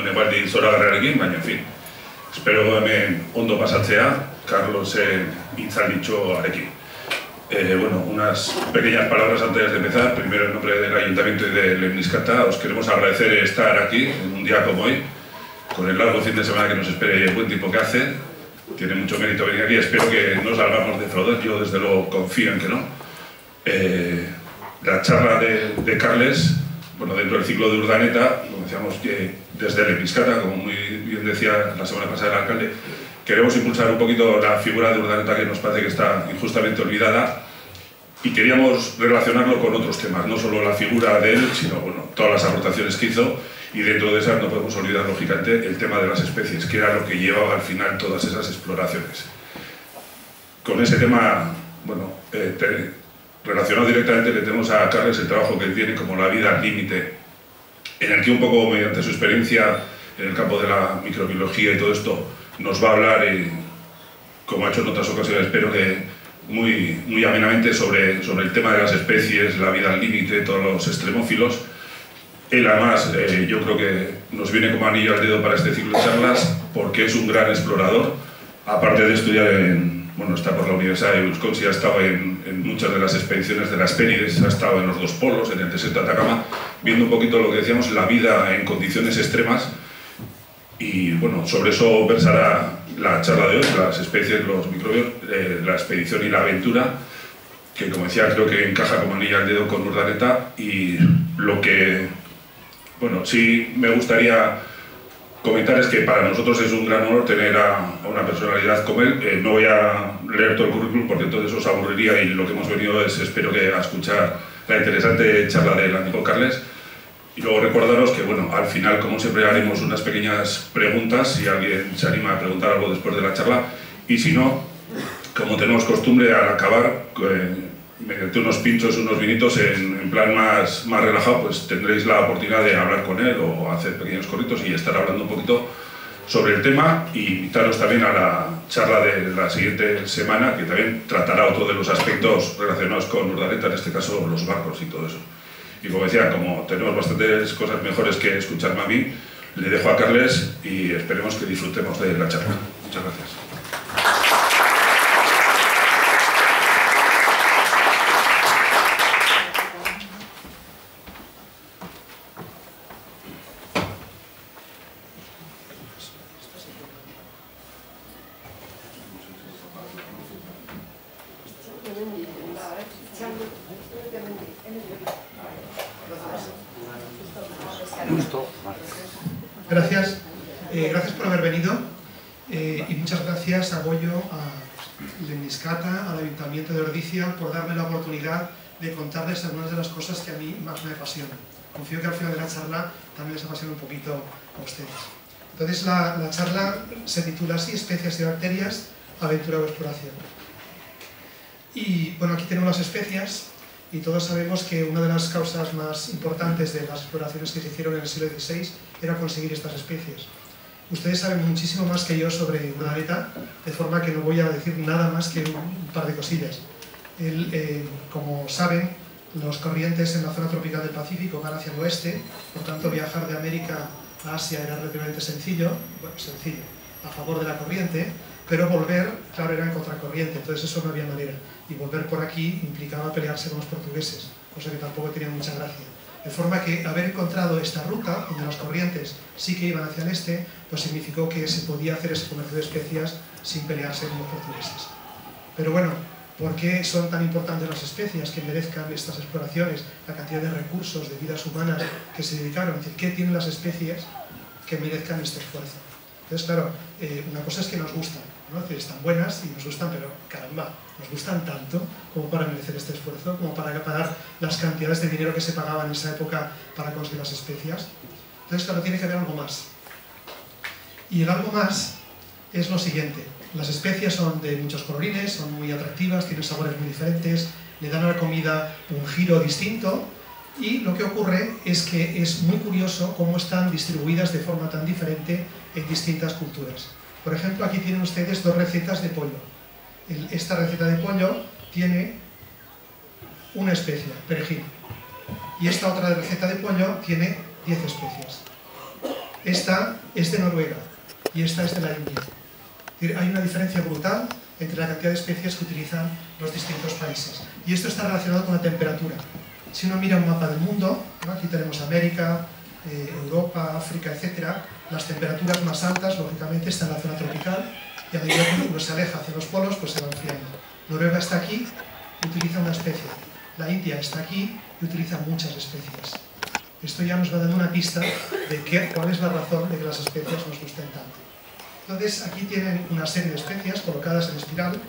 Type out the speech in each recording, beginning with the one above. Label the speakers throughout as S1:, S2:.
S1: edo nebaldi zoragarrarekin, baina, en fin, espero hemen ondo pasatzea, Carlosen hitzalditxo arekin. Eh, bueno, unas pequeñas palabras antes de empezar. Primero, en nombre del Ayuntamiento y de Lemniscata, os queremos agradecer estar aquí en un día como hoy, con el largo fin de semana que nos espera y el buen tiempo que hace. Tiene mucho mérito venir aquí. Espero que no salgamos defraudados. Yo, desde luego, confío en que no. Eh, la charla de, de Carles, bueno, dentro del ciclo de Urdaneta, como decíamos que desde Lemniscata, como muy bien decía la semana pasada el alcalde, queremos impulsar un poquito la figura de Urdaneta que nos parece que está injustamente olvidada y queríamos relacionarlo con otros temas, no solo la figura de él, sino bueno, todas las aportaciones que hizo y dentro de esas no podemos olvidar lógicamente el tema de las especies, que era lo que llevaba al final todas esas exploraciones. Con ese tema, bueno, eh, relacionado directamente le tenemos a Carles el trabajo que tiene como la vida al límite, en el que un poco mediante su experiencia en el campo de la microbiología y todo esto, nos va a hablar, y, como ha hecho en otras ocasiones, espero que muy, muy amenamente, sobre, sobre el tema de las especies, la vida al límite, todos los extremófilos. Él además, eh, yo creo que nos viene como anillo al dedo para este ciclo de charlas, porque es un gran explorador, aparte de estudiar en, bueno, está por la Universidad de Wisconsin, ha estado en, en muchas de las expediciones de las Pénides, ha estado en los dos polos, en el desierto de Atacama, viendo un poquito lo que decíamos, la vida en condiciones extremas, y bueno, sobre eso versará la charla de hoy, las especies, los microbios, eh, la expedición y la aventura, que como decía creo que encaja como anilla al dedo con Urdaneta y lo que, bueno, sí me gustaría comentar es que para nosotros es un gran honor tener a, a una personalidad como él. Eh, no voy a leer todo el currículum porque entonces os aburriría y lo que hemos venido es, espero que a escuchar la interesante charla del amigo Carles. Y luego recordaros que, bueno, al final, como siempre, haremos unas pequeñas preguntas, si alguien se anima a preguntar algo después de la charla, y si no, como tenemos costumbre, al acabar, eh, mediante unos pinchos, unos vinitos, en, plan más, más relajado, pues tendréis la oportunidad de hablar con él o hacer pequeños corritos y estar hablando un poquito sobre el tema y invitaros también a la charla de la siguiente semana, que también tratará otro de los aspectos relacionados con Urdaneta, en este caso los barcos y todo eso. Y como decía, como tenemos bastantes cosas mejores que escucharme a mí, le dejo a Carles y esperemos que disfrutemos de la charla. Muchas gracias
S2: eh, gracias por haber venido eh, y muchas gracias a Goyo, a Lemniscata, al Por darme la oportunidad de contarles algunas de las cosas que a mí más me apasionan. Confío que al final de la charla también les apasione un poquito a ustedes. Entonces la, la charla se titula así, Especies y Bacterias, Aventura o Exploración. Y bueno, aquí tenemos las especias y todos sabemos que una de las causas más importantes de las exploraciones que se hicieron en el siglo XVI era conseguir estas especies. Ustedes saben muchísimo más que yo sobre Urdaneta, de forma que no voy a decir nada más que un par de cosillas. Eh, como saben, los corrientes en la zona tropical del Pacífico van hacia el oeste, por tanto viajar de América a Asia era relativamente sencillo, bueno, sencillo, a favor de la corriente, pero volver, claro, era en contracorriente, entonces eso no había manera. Y volver por aquí implicaba pelearse con los portugueses, cosa que tampoco tenía mucha gracia. De forma que haber encontrado esta ruta, donde las corrientes sí que iban hacia el este, pues significó que se podía hacer ese comercio de especias sin pelearse con los portugueses. Pero bueno, ¿por qué son tan importantes las especias que merezcan estas exploraciones, la cantidad de recursos, de vidas humanas que se dedicaron? Es decir, ¿qué tienen las especies que merezcan este esfuerzo? Entonces, claro, eh, una cosa es que nos gustan. Es decir, están buenas y nos gustan, pero caramba, nos gustan tanto como para merecer este esfuerzo, como para pagar las cantidades de dinero que se pagaban en esa época para conseguir las especias. Entonces, claro, tiene que haber algo más. Y el algo más es lo siguiente. Las especias son de muchos colorines, son muy atractivas, tienen sabores muy diferentes, le dan a la comida un giro distinto y lo que ocurre es que es muy curioso cómo están distribuidas de forma tan diferente en distintas culturas. Por ejemplo, aquí tienen ustedes dos recetas de pollo. Esta receta de pollo tiene una especie, perejil. Y esta otra receta de pollo tiene 10 especies. Esta es de Noruega y esta es de la India. Hay una diferencia brutal entre la cantidad de especies que utilizan los distintos países. Y esto está relacionado con la temperatura. Si uno mira un mapa del mundo, aquí tenemos América, eh, Europa, África, etc., las temperaturas más altas, lógicamente, están en la zona tropical y a medida que uno se aleja hacia los polos, pues se va enfriando. Noruega está aquí utiliza una especie. La India está aquí y utiliza muchas especies. Esto ya nos va dando una pista de qué, cuál es la razón de que las especies nos gusten tanto. Entonces aquí tienen una serie de especias colocadas en espiral,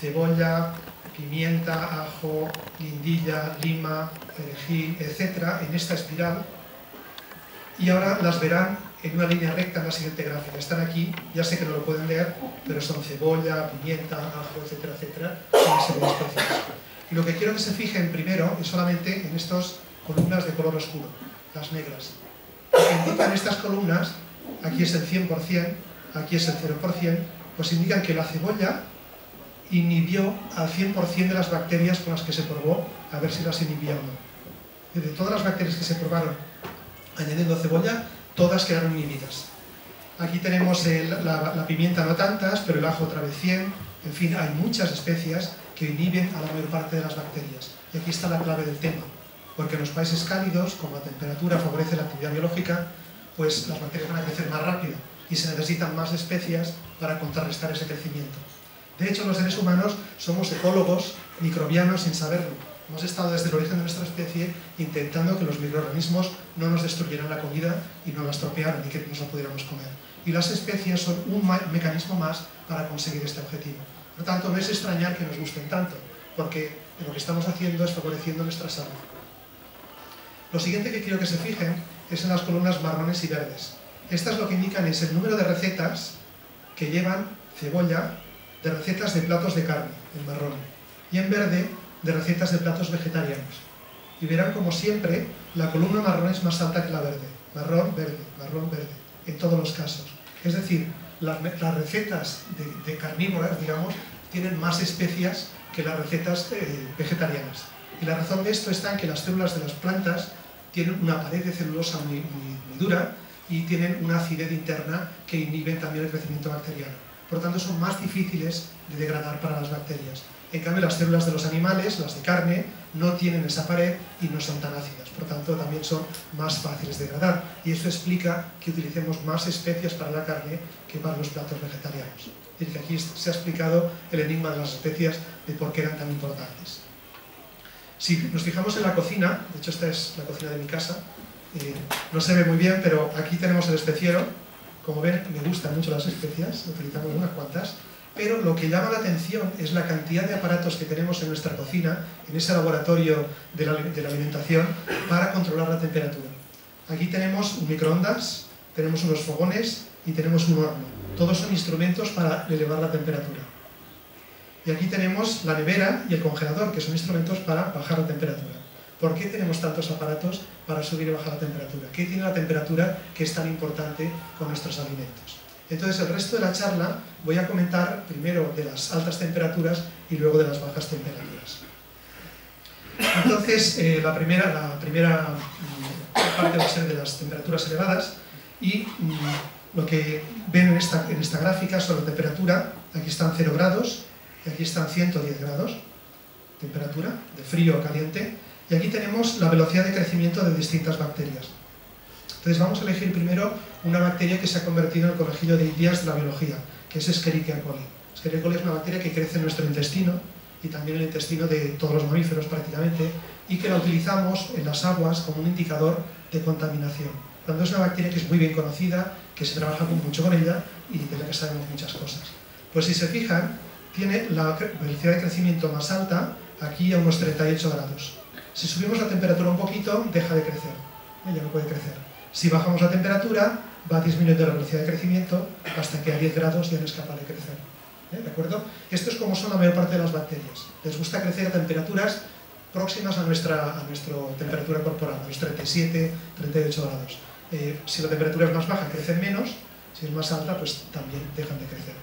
S2: cebolla, pimienta, ajo, guindilla, lima, perejil, etc. en esta espiral y ahora las verán en una línea recta en la siguiente gráfica. Están aquí, ya sé que no lo pueden leer, pero son cebolla, pimienta, ajo, etcétera, etcétera, especias. Y lo que quiero que se fijen primero es solamente en estas columnas de color oscuro, las negras. Lo que indican estas columnas, aquí es el 100%, aquí es el 0%, pues indican que la cebolla inhibió al 100% de las bacterias con las que se probó, a ver si las inhibía o no. De todas las bacterias que se probaron añadiendo cebolla, todas quedaron inhibidas. Aquí tenemos la, pimienta no tantas, pero el ajo otra vez 100, en fin, hay muchas especias que inhiben a la mayor parte de las bacterias. Y aquí está la clave del tema, porque en los países cálidos, como la temperatura favorece la actividad biológica, pues las bacterias van a crecer más rápido y se necesitan más especias para contrarrestar ese crecimiento. De hecho, los seres humanos somos ecólogos microbianos sin saberlo. Hemos estado desde el origen de nuestra especie intentando que los microorganismos no nos destruyeran la comida y no la estropearan y que nos la pudiéramos comer. Y las especies son un mecanismo más para conseguir este objetivo. Por lo tanto, no es extrañar que nos gusten tanto, porque lo que estamos haciendo es favoreciendo nuestra salud. Lo siguiente que quiero que se fijen es en las columnas marrones y verdes. Estas lo que indican es el número de recetas que llevan cebolla de recetas de platos de carne, en marrón, y en verde de recetas de platos vegetarianos. Y verán como siempre la columna marrón es más alta que la verde. Marrón, verde, marrón, verde, en todos los casos. Es decir, las, recetas de, carnívoras, digamos, tienen más especias que las recetas eh, vegetarianas. Y la razón de esto está en que las células de las plantas tienen una pared de celulosa muy dura y tienen una acidez interna que inhiben también el crecimiento bacteriano. Por tanto, son más difíciles de degradar para las bacterias. En cambio, las células de los animales, las de carne, no tienen esa pared y no son tan ácidas. Por tanto, también son más fáciles de degradar. Y eso explica que utilicemos más especias para la carne que para los platos vegetarianos. Es decir, que aquí se ha explicado el enigma de las especias de por qué eran tan importantes. Si nos fijamos en la cocina, de hecho esta es la cocina de mi casa, eh, no se ve muy bien, pero aquí tenemos el especiero. Como ven, me gustan mucho las especias, utilizamos unas cuantas, pero lo que llama la atención es la cantidad de aparatos que tenemos en nuestra cocina, en ese laboratorio de la, de la alimentación, para controlar la temperatura. Aquí tenemos un microondas, tenemos unos fogones y tenemos un horno. Todos son instrumentos para elevar la temperatura. Y aquí tenemos la nevera y el congelador, que son instrumentos para bajar la temperatura. ¿Por qué tenemos tantos aparatos para subir y bajar la temperatura? ¿Qué tiene la temperatura que es tan importante con nuestros alimentos? Entonces, el resto de la charla voy a comentar primero de las altas temperaturas y luego de las bajas temperaturas. Entonces, eh, la, primera, la primera mm, parte va a ser de las temperaturas elevadas y mm, lo que ven en esta, en esta gráfica son temperatura, aquí están 0 grados y aquí están 110 grados, temperatura de frío a caliente, y aquí tenemos la velocidad de crecimiento de distintas bacterias. Entonces vamos a elegir primero una bacteria que se ha convertido en el conejillo de indias de la biología, que es Escherichia coli. Escherichia coli es una bacteria que crece en nuestro intestino y también en el intestino de todos los mamíferos prácticamente, y que la utilizamos en las aguas como un indicador de contaminación. Cuando es una bacteria que es muy bien conocida, que se trabaja mucho con ella y de la que sabemos muchas cosas. Pues si se fijan, tiene la velocidad de crecimiento más alta aquí a unos 38 grados. Si subimos la temperatura un poquito, deja de crecer, ya no puede crecer. Si bajamos la temperatura, va disminuyendo la velocidad de crecimiento hasta que a 10 grados ya no es capaz de crecer. ¿eh? ¿De acuerdo? Esto es como son la mayor parte de las bacterias. Les gusta crecer a temperaturas próximas a nuestra, a nuestra temperatura corporal, a los 37, 38 grados. Eh, si la temperatura es más baja, crecen menos, si es más alta, pues también dejan de crecer.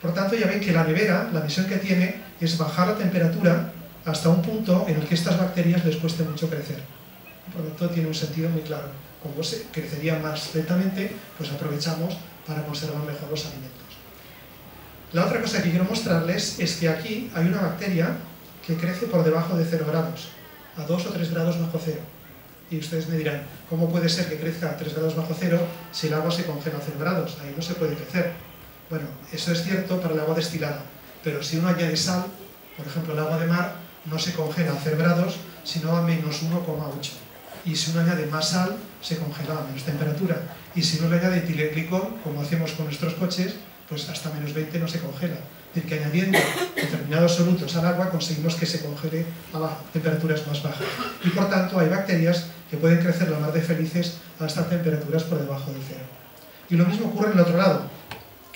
S2: Por tanto, ya ven que la nevera, la misión que tiene es bajar la temperatura hasta un punto en el que estas bacterias les cueste mucho crecer. Por lo tanto, tiene un sentido muy claro. Como se crecería más lentamente, pues aprovechamos para conservar mejor los alimentos. La otra cosa que quiero mostrarles es que aquí hay una bacteria que crece por debajo de 0 grados, a 2 o 3 grados bajo cero. Y ustedes me dirán, ¿cómo puede ser que crezca a 3 grados bajo cero si el agua se congela a 0 grados? Ahí no se puede crecer. Bueno, eso es cierto para el agua destilada, pero si uno añade sal, por ejemplo el agua de mar no se congela a 0 grados, sino a menos 1,8. Y si uno añade más sal, se congela a menos temperatura. Y si uno le añade etilenglicol, como hacemos con nuestros coches, pues hasta menos 20 no se congela. Es decir, que añadiendo determinados solutos al agua conseguimos que se congele a temperaturas más bajas. Y por tanto hay bacterias que pueden crecer la mar de felices a estas temperaturas por debajo del cero. Y lo mismo ocurre en el otro lado.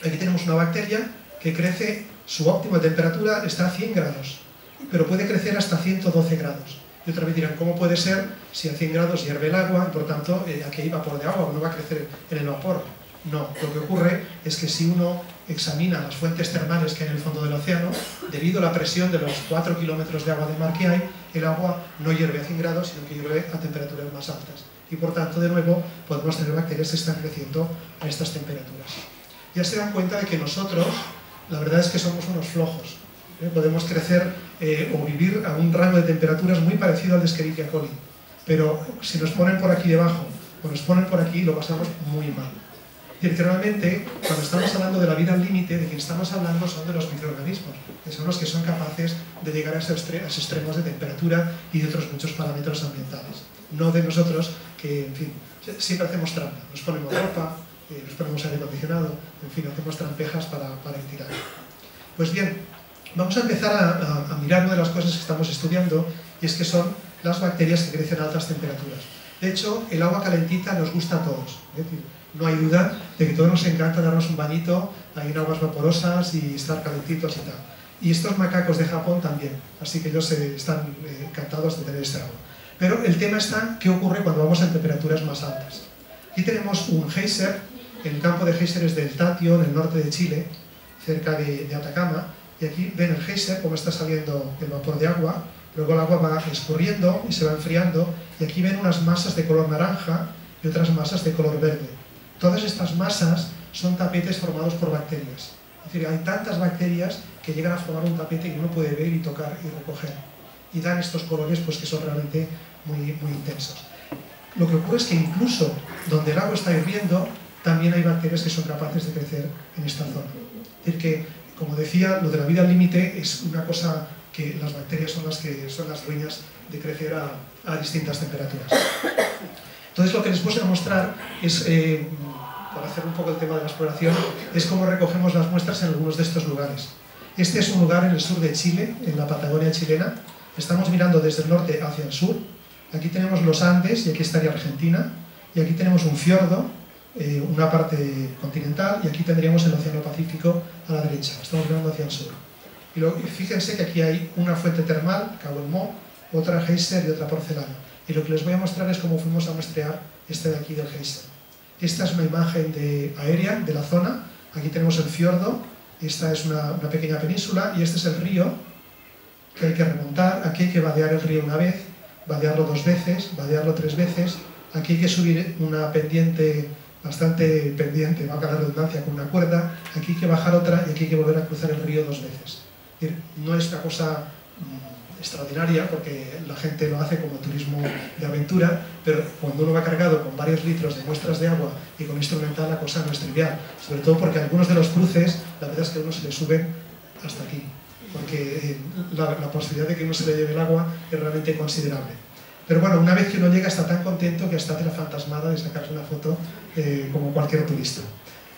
S2: Aquí tenemos una bacteria que crece, su óptima temperatura está a 100 grados, pero puede crecer hasta 112 grados. Y otra vez dirán, ¿cómo puede ser si a 100 grados hierve el agua y por tanto eh, aquí hay vapor de agua, no va a crecer en el vapor? No, lo que ocurre es que si uno examina las fuentes termales que hay en el fondo del océano, debido a la presión de los 4 kilómetros de agua de mar que hay, el agua no hierve a 100 grados, sino que hierve a temperaturas más altas. Y por tanto, de nuevo, podemos tener bacterias que están creciendo a estas temperaturas. Ya se dan cuenta de que nosotros, la verdad es que somos unos flojos. ¿eh? Podemos crecer eh, o vivir a un rango de temperaturas muy parecido al de Escherichia coli. Pero si nos ponen por aquí debajo o nos ponen por aquí, lo pasamos muy mal. Y realmente, cuando estamos hablando de la vida al límite, de quien estamos hablando son de los microorganismos, que son los que son capaces de llegar a esos, extremos de temperatura y de otros muchos parámetros ambientales. No de nosotros, que, en fin, siempre hacemos trampa. Nos ponemos ropa, eh, nos ponemos aire acondicionado, en fin, hacemos trampejas para, para tirar. Pues bien, vamos a empezar a, a mirar una de las cosas que estamos estudiando, y es que son las bacterias que crecen a altas temperaturas. De hecho, el agua calentita nos gusta a todos. No hay duda de que todos nos encanta darnos un bañito ahí en aguas vaporosas y estar calentitos y tal. Y estos macacos de Japón también, así que ellos están eh, encantados de tener este agua. Pero el tema está, ¿qué ocurre cuando vamos a temperaturas más altas? Aquí tenemos un geyser, el campo de geysers del Tatio, en el norte de Chile, cerca de Atacama, y aquí ven el geyser, cómo está saliendo el vapor de agua, luego el agua va escurriendo y se va enfriando, y aquí ven unas masas de color naranja y otras masas de color verde. Todas estas masas son tapetes formados por bacterias. Es decir, hay tantas bacterias que llegan a formar un tapete que uno puede ver y tocar y recoger. Y dan estos colores pues, que son realmente muy, muy intensos. Lo que ocurre es que incluso donde el agua está hirviendo, también hay bacterias que son capaces de crecer en esta zona. Es decir, que, como decía, lo de la vida al límite es una cosa que las bacterias son las que son las dueñas de crecer a, a distintas temperaturas. Entonces lo que les voy a mostrar es, eh, para hacer un poco el tema de la exploración, es cómo recogemos las muestras en algunos de estos lugares. Este es un lugar en el sur de Chile, en la Patagonia chilena. Estamos mirando desde el norte hacia el sur. Aquí tenemos los Andes y aquí estaría Argentina. Y aquí tenemos un fiordo, eh, una parte continental, y aquí tendríamos el Océano Pacífico a la derecha. Estamos mirando hacia el sur. Y, fíjense que aquí hay una fuente termal, Cabo El otra geyser y otra porcelana y lo que les voy a mostrar es cómo fuimos a muestrear este de aquí del geyser. Esta es una imagen de, aérea de la zona, aquí tenemos el fiordo, esta es una, una, pequeña península y este es el río que hay que remontar, aquí hay que vadear el río una vez, vadearlo dos veces, vadearlo tres veces, aquí hay que subir una pendiente bastante pendiente, va a la redundancia, con una cuerda, aquí hay que bajar otra y aquí hay que volver a cruzar el río dos veces. no es una cosa extraordinaria porque la gente lo hace como turismo de aventura, pero cuando uno va cargado con varios litros de muestras de agua y con instrumental la cosa no es trivial, sobre todo porque algunos de los cruces, la verdad es que uno se le suben hasta aquí, porque eh, la, posibilidad de que uno se le lleve el agua es realmente considerable. Pero bueno, una vez que uno llega está tan contento que hasta hace la fantasmada de sacarse una foto eh, como cualquier turista.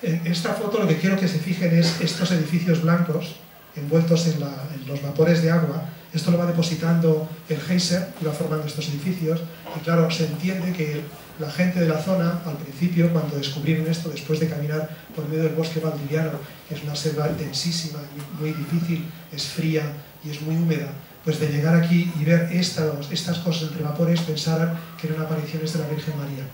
S2: En esta foto lo que quiero que se fijen es estos edificios blancos envueltos en, en los vapores de agua esto lo va depositando el geyser y va formando estos edificios. Y claro, se entiende que la gente de la zona, al principio, cuando descubrieron esto, después de caminar por medio del bosque valdiviano, que es una selva densísima, muy difícil, es fría y es muy húmeda, pues de llegar aquí y ver estas, cosas entre vapores, pensaran que eran apariciones de la Virgen María.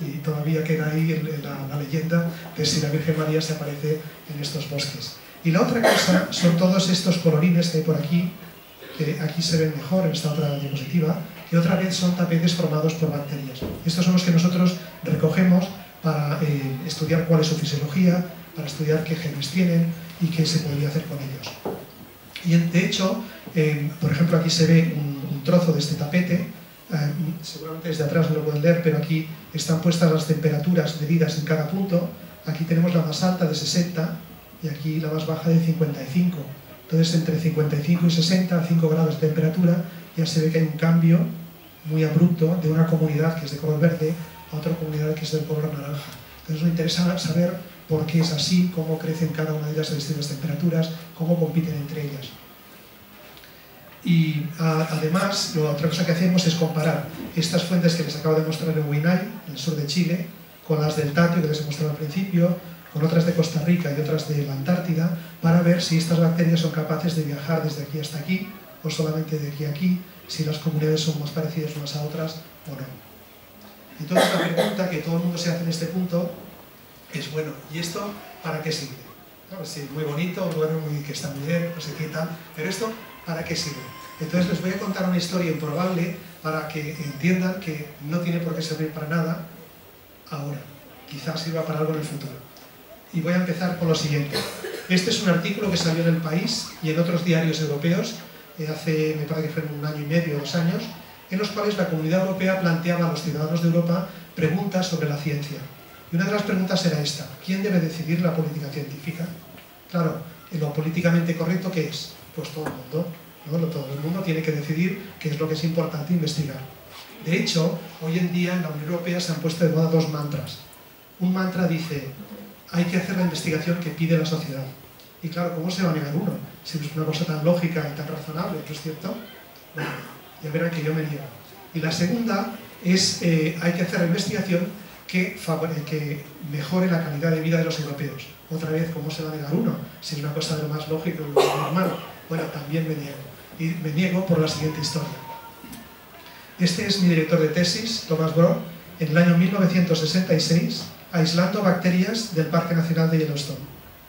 S2: Y todavía queda ahí la, la leyenda de si la Virgen María se aparece en estos bosques. Y la otra cosa son todos estos colorines que hay por aquí, que aquí se ven mejor en esta otra diapositiva, que otra vez son tapetes formados por bacterias. Estos son los que nosotros recogemos para eh, estudiar cuál es su fisiología, para estudiar qué genes tienen y qué se podría hacer con ellos. Y de hecho, eh, por ejemplo, aquí se ve un, trozo de este tapete, eh, seguramente desde atrás no lo pueden leer, pero aquí están puestas las temperaturas medidas en cada punto. Aquí tenemos la más alta de 60 y aquí la más baja de 55. Entonces, entre 55 y 60, 5 grados de temperatura, ya se ve que hay un cambio muy abrupto de una comunidad que es de color verde a otra comunidad que es de color naranja. Entonces nos interesa saber por qué es así, cómo crecen cada una de ellas a distintas temperaturas, cómo compiten entre ellas. Y además, la otra cosa que hacemos es comparar estas fuentes que les acabo de mostrar en Huinay, en el sur de Chile, con las del Tatio que les he mostrado al principio, con otras de Costa Rica y otras de la Antártida, para ver si estas bacterias son capaces de viajar desde aquí hasta aquí, o solamente de aquí a aquí, si las comunidades son más parecidas unas a otras o no. Entonces la pregunta que todo el mundo se hace en este punto es, bueno, ¿y esto para qué sirve? Sí, muy bonito, bueno, muy, que está muy bien, no sé qué tal, pero esto ¿para qué sirve? Entonces les voy a contar una historia improbable para que entiendan que no tiene por qué servir para nada ahora. Quizás sirva para algo en el futuro. Y voy a empezar con lo siguiente. Este es un artículo que salió en El País y en otros diarios europeos eh, hace, me parece que fue un año y medio, dos años, en los cuales la Comunidad Europea planteaba a los ciudadanos de Europa preguntas sobre la ciencia. Y una de las preguntas era esta, ¿quién debe decidir la política científica? Claro, lo políticamente correcto, ¿qué es? Pues todo el mundo. ¿no? Todo el mundo tiene que decidir qué es lo que es importante investigar. De hecho, hoy en día en la Unión Europea se han puesto de moda dos mantras. Un mantra dice, hay que hacer la investigación que pide la sociedad. Y claro, ¿cómo se va a negar uno? Si es una cosa tan lógica y tan razonable, ¿no es cierto? Bueno, ya verán que yo me niego. Y la segunda es, eh, hay que hacer la investigación que, mejore la calidad de vida de los europeos. Otra vez, ¿cómo se va a negar uno? Si es una cosa de lo más lógico y lo más normal. Bueno, también me niego. Y me niego por la siguiente historia. Este es mi director de tesis, Thomas Brock, en el año 1966, aislando bacterias del Parque Nacional de Yellowstone,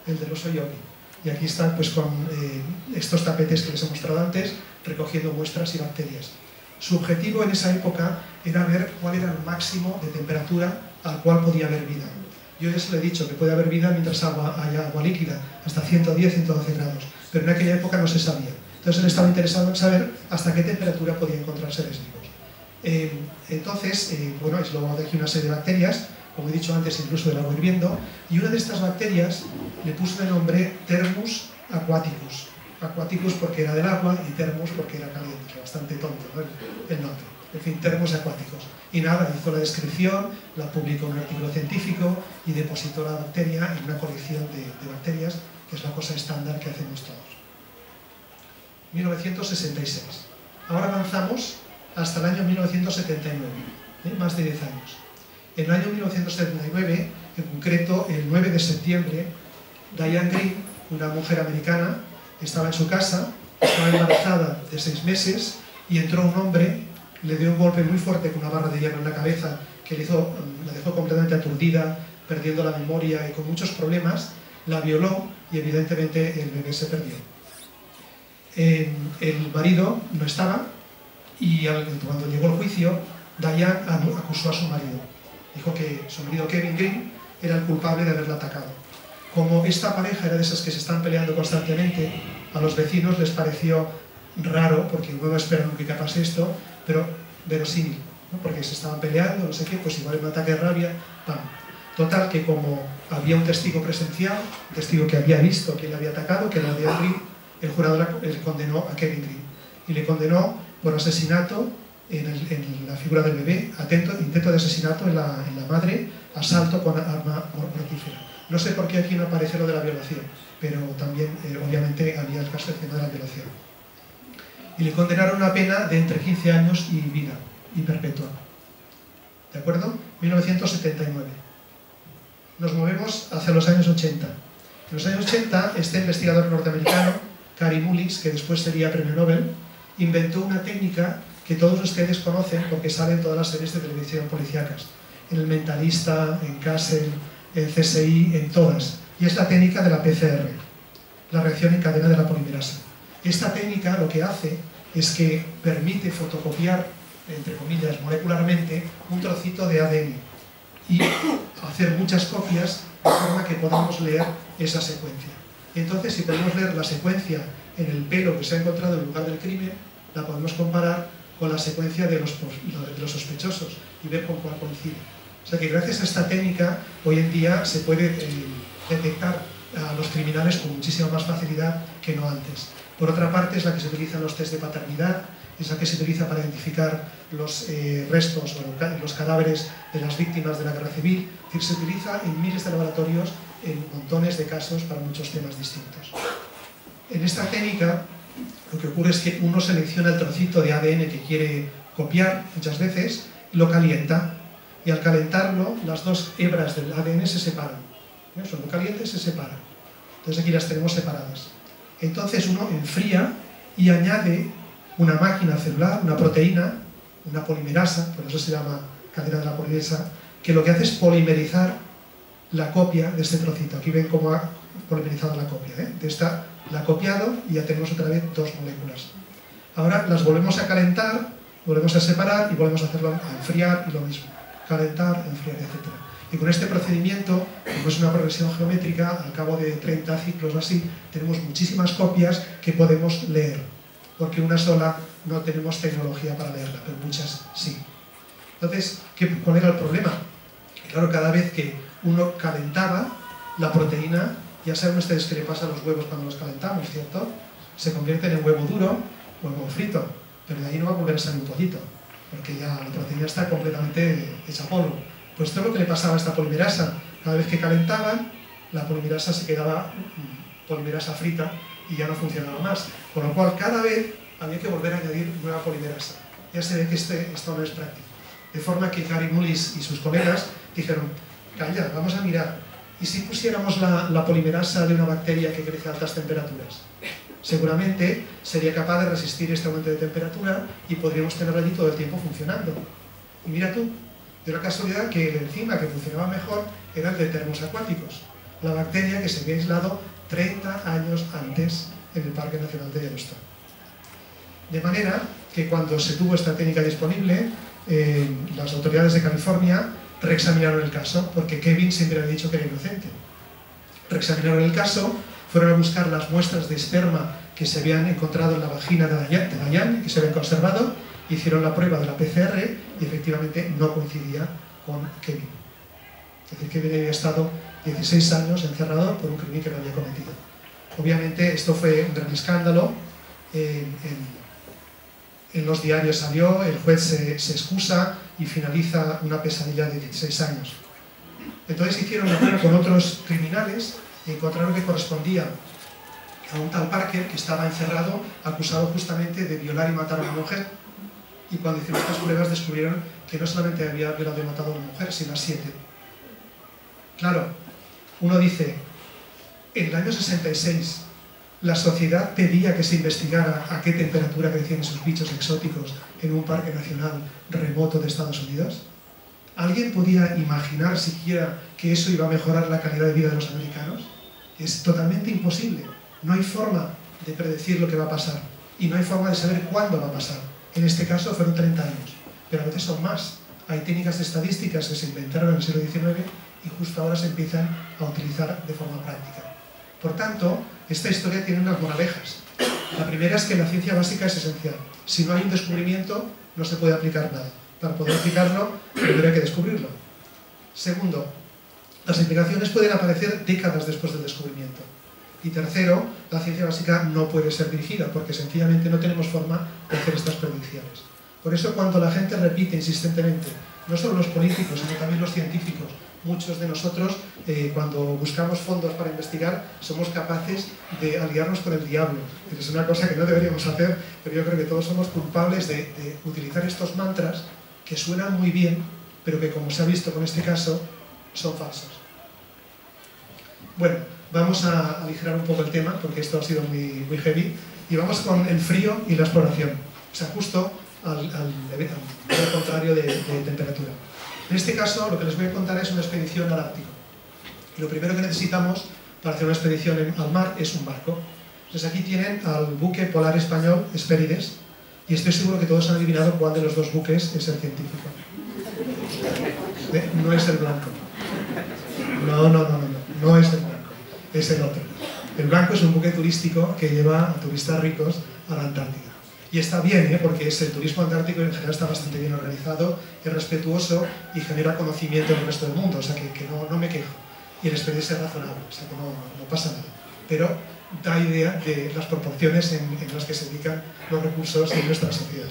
S2: el del oso yogi. Y aquí están pues, con eh, estos tapetes que les he mostrado antes, recogiendo muestras y bacterias. Su objetivo en esa época era ver cuál era el máximo de temperatura al cual podía haber vida. Yo ya se lo he dicho que puede haber vida mientras haya agua líquida, hasta 110, 112 grados, pero en aquella época no se sabía. Entonces él estaba interesado en saber hasta qué temperatura podía encontrar seres vivos. Eh, entonces, eh, bueno, es luego de aquí una serie de bacterias, como he dicho antes, incluso del agua hirviendo, y una de estas bacterias le puso de nombre Thermus aquaticus. Aquaticus porque era del agua y Thermus porque era caliente, bastante tonto ¿no? el nombre. En fin, Thermus acuáticos. Y nada, hizo la descripción, la publicó en un artículo científico y depositó la bacteria en una colección de, de bacterias, que es la cosa estándar que hacemos todos. 1966. Ahora avanzamos hasta el año 1979, ¿eh? más de 10 años. En el año 1979, en concreto el 9 de septiembre, Diane Green, una mujer americana, estaba en su casa, estaba embarazada de 6 meses y entró un hombre, le dio un golpe muy fuerte con una barra de hierro en la cabeza que le hizo, la dejó completamente aturdida, perdiendo la memoria y con muchos problemas, la violó y evidentemente el bebé se perdió. el marido no estaba y cuando llegó el juicio, Diane acusó a su marido dijo que su marido Kevin Green era el culpable de haberla atacado. Como esta pareja era de esas que se están peleando constantemente, a los vecinos les pareció raro, porque luego esperan que pase esto, pero verosímil, porque se estaban peleando, no sé qué, pues igual un ataque de rabia, ¡pam! Total, que como había un testigo presencial, un testigo que había visto que le había atacado, que era de Green, el jurado le condenó a Kevin Green. Y le condenó por asesinato en, la figura del bebé, atento, intento de asesinato en la, madre, asalto con arma mortífera. No sé por qué aquí no aparece lo de la violación, pero también eh, obviamente había el caso de la violación. Y le condenaron a pena de entre 15 años y vida, y perpetua. ¿De acuerdo? 1979. Nos movemos hacia los años 80. En los años 80, este investigador norteamericano, Cary Mullis, que después sería premio Nobel, inventó una técnica que todos ustedes conocen porque salen todas las series de televisión policíacas. En El Mentalista, en Castle, en CSI, en todas. Y es la técnica de la PCR, la reacción en cadena de la polimerasa. Esta técnica lo que hace es que permite fotocopiar entre comillas, molecularmente, un trocito de ADN y hacer muchas copias de forma que podamos leer esa secuencia. Entonces, si podemos leer la secuencia en el pelo que se ha encontrado en lugar del crimen, la podemos comparar con la secuencia de los, de los sospechosos y ver con cuál coincide. O sea que gracias a esta técnica, hoy en día se puede eh, detectar a los criminales con muchísima más facilidad que no antes. Por otra parte, es la que se utiliza en los test de paternidad, es la que se utiliza para identificar los eh, restos o los cadáveres de las víctimas de la guerra civil. Es decir, se utiliza en miles de laboratorios, en montones de casos, para muchos temas distintos. En esta técnica, lo que ocurre es que uno selecciona el trocito de ADN que quiere copiar muchas veces, lo calienta, y al calentarlo, las dos hebras del ADN se separan. Son muy calientes, se separan. Entonces aquí las tenemos separadas. Entonces uno enfría y añade una máquina celular, una proteína, una polimerasa, por eso se llama cadena de la polimerasa, que lo que hace es polimerizar la copia de este trocito. Aquí ven cómo ha polimerizado la copia. ¿eh? De esta la ha copiado y ya tenemos otra vez dos moléculas. Ahora las volvemos a calentar, volvemos a separar y volvemos a hacerlo a enfriar y lo mismo. Calentar, enfriar, etc. Y con este procedimiento, como es una progresión geométrica, al cabo de 30 ciclos o así, tenemos muchísimas copias que podemos leer porque una sola no tenemos tecnología para leerla, pero muchas sí. Entonces, ¿qué, ¿cuál era el problema? Claro, cada vez que uno calentaba la proteína, ya saben ustedes qué le pasa a los huevos cuando los calentamos, ¿cierto? Se convierten en huevo duro o huevo frito, pero de ahí no va a volver a salir un pollito, porque ya la proteína está completamente hecha polvo. Pues esto es lo que le pasaba a esta polimerasa. Cada vez que calentaban, la polimerasa se quedaba mm, polimerasa frita y ya no funcionaba más. Con lo cual, cada vez había que volver a añadir nueva polimerasa. Ya se ve que este, esto no es práctico. De forma que Gary Mullis y sus colegas dijeron, calla, vamos a mirar, ¿y si pusiéramos la, la polimerasa de una bacteria que crece a altas temperaturas? Seguramente sería capaz de resistir este aumento de temperatura y podríamos tenerla allí todo el tiempo funcionando. Y mira tú, de la casualidad que el enzima que funcionaba mejor era el de termos acuáticos, la bacteria que se había aislado 30 años antes en el Parque Nacional de Yellowstone. De manera que cuando se tuvo esta técnica disponible, eh, las autoridades de California reexaminaron el caso, porque Kevin siempre había dicho que era inocente. Reexaminaron el caso, fueron a buscar las muestras de esperma que se habían encontrado en la vagina de Dayan, que se habían conservado, hicieron la prueba de la PCR y efectivamente no coincidía con Kevin. Es decir, Kevin había estado 16 años encerrado por un crimen que no había cometido. Obviamente esto fue un gran escándalo, en, los diarios salió, el juez se, excusa y finaliza una pesadilla de 16 años. Entonces hicieron la prueba con otros criminales y encontraron que correspondía a un tal Parker que estaba encerrado, acusado justamente de violar y matar a una mujer. Y cuando hicieron estas pruebas descubrieron que no solamente había violado y matado a una mujer, sino a siete. Claro, uno dice, en el año 66 la sociedad pedía que se investigara a qué temperatura crecían esos bichos exóticos en un parque nacional remoto de Estados Unidos. ¿Alguien podía imaginar siquiera que eso iba a mejorar la calidad de vida de los americanos? Es totalmente imposible. No hay forma de predecir lo que va a pasar y no hay forma de saber cuándo va a pasar. En este caso fueron 30 años, pero a veces son más. Hay técnicas estadísticas que se inventaron en el siglo XIX y justo ahora se empiezan a utilizar de forma práctica. Por tanto, esta historia tiene unas moralejas. La primera es que la ciencia básica es esencial. Si no hay un descubrimiento, no se puede aplicar nada. Para poder aplicarlo, primero que descubrirlo. Segundo, las implicaciones pueden aparecer décadas después del descubrimiento. Y tercero, la ciencia básica no puede ser dirigida porque sencillamente no tenemos forma de hacer estas predicciones. Por eso cuando la gente repite insistentemente, no solo los políticos, sino también los científicos, muchos de nosotros, eh, cuando buscamos fondos para investigar, somos capaces de aliarnos con el diablo. Es una cosa que no deberíamos hacer, pero yo creo que todos somos culpables de, utilizar estos mantras que suenan muy bien, pero que como se ha visto con este caso, son falsos. Bueno, vamos a aligerar un poco el tema, porque esto ha sido muy, muy heavy, y vamos con el frío y la exploración. O sea, justo al, contrario de temperatura. En este caso, lo que les voy a contar es una expedición al Ártico. lo primero que necesitamos para hacer una expedición al mar es un barco. Entonces aquí tienen al buque polar español Esperides. Y estoy seguro que todos han adivinado cuál de los dos buques es el científico. ¿Eh? No es el blanco. No, no, no, no, no, no es el blanco, es el otro. El blanco es un buque turístico que lleva a turistas ricos a la Antártida. Y está bien, ¿eh? porque el turismo antártico en general está bastante bien organizado, es respetuoso y genera conocimiento en el resto del mundo, o sea que, que no, no, me quejo. Y el experiencia es razonable, o sea que no, no pasa nada. Pero da idea de las proporciones en, en, las que se dedican los recursos en nuestra sociedad.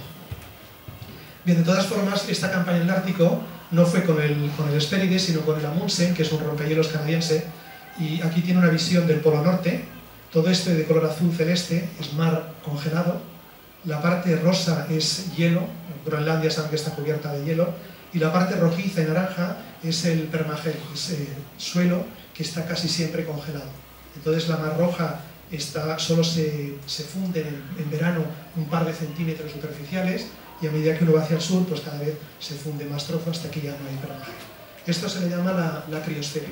S2: Bien, de todas formas, esta campaña en el Ártico no fue con el, con el Hesperides, sino con el Amundsen, que es un rompehielos canadiense, y aquí tiene una visión del Polo Norte, todo este de color azul celeste es mar congelado, la parte rosa es hielo, Groenlandia saben que está cubierta de hielo, y la parte rojiza y naranja es el permagel, es el suelo que está casi siempre congelado. Entonces la mar roja está, solo se, se funde en, en, verano un par de centímetros superficiales y a medida que uno va hacia el sur, pues cada vez se funde más trozo hasta que ya no hay permagel. Esto se le llama la, la criosfera.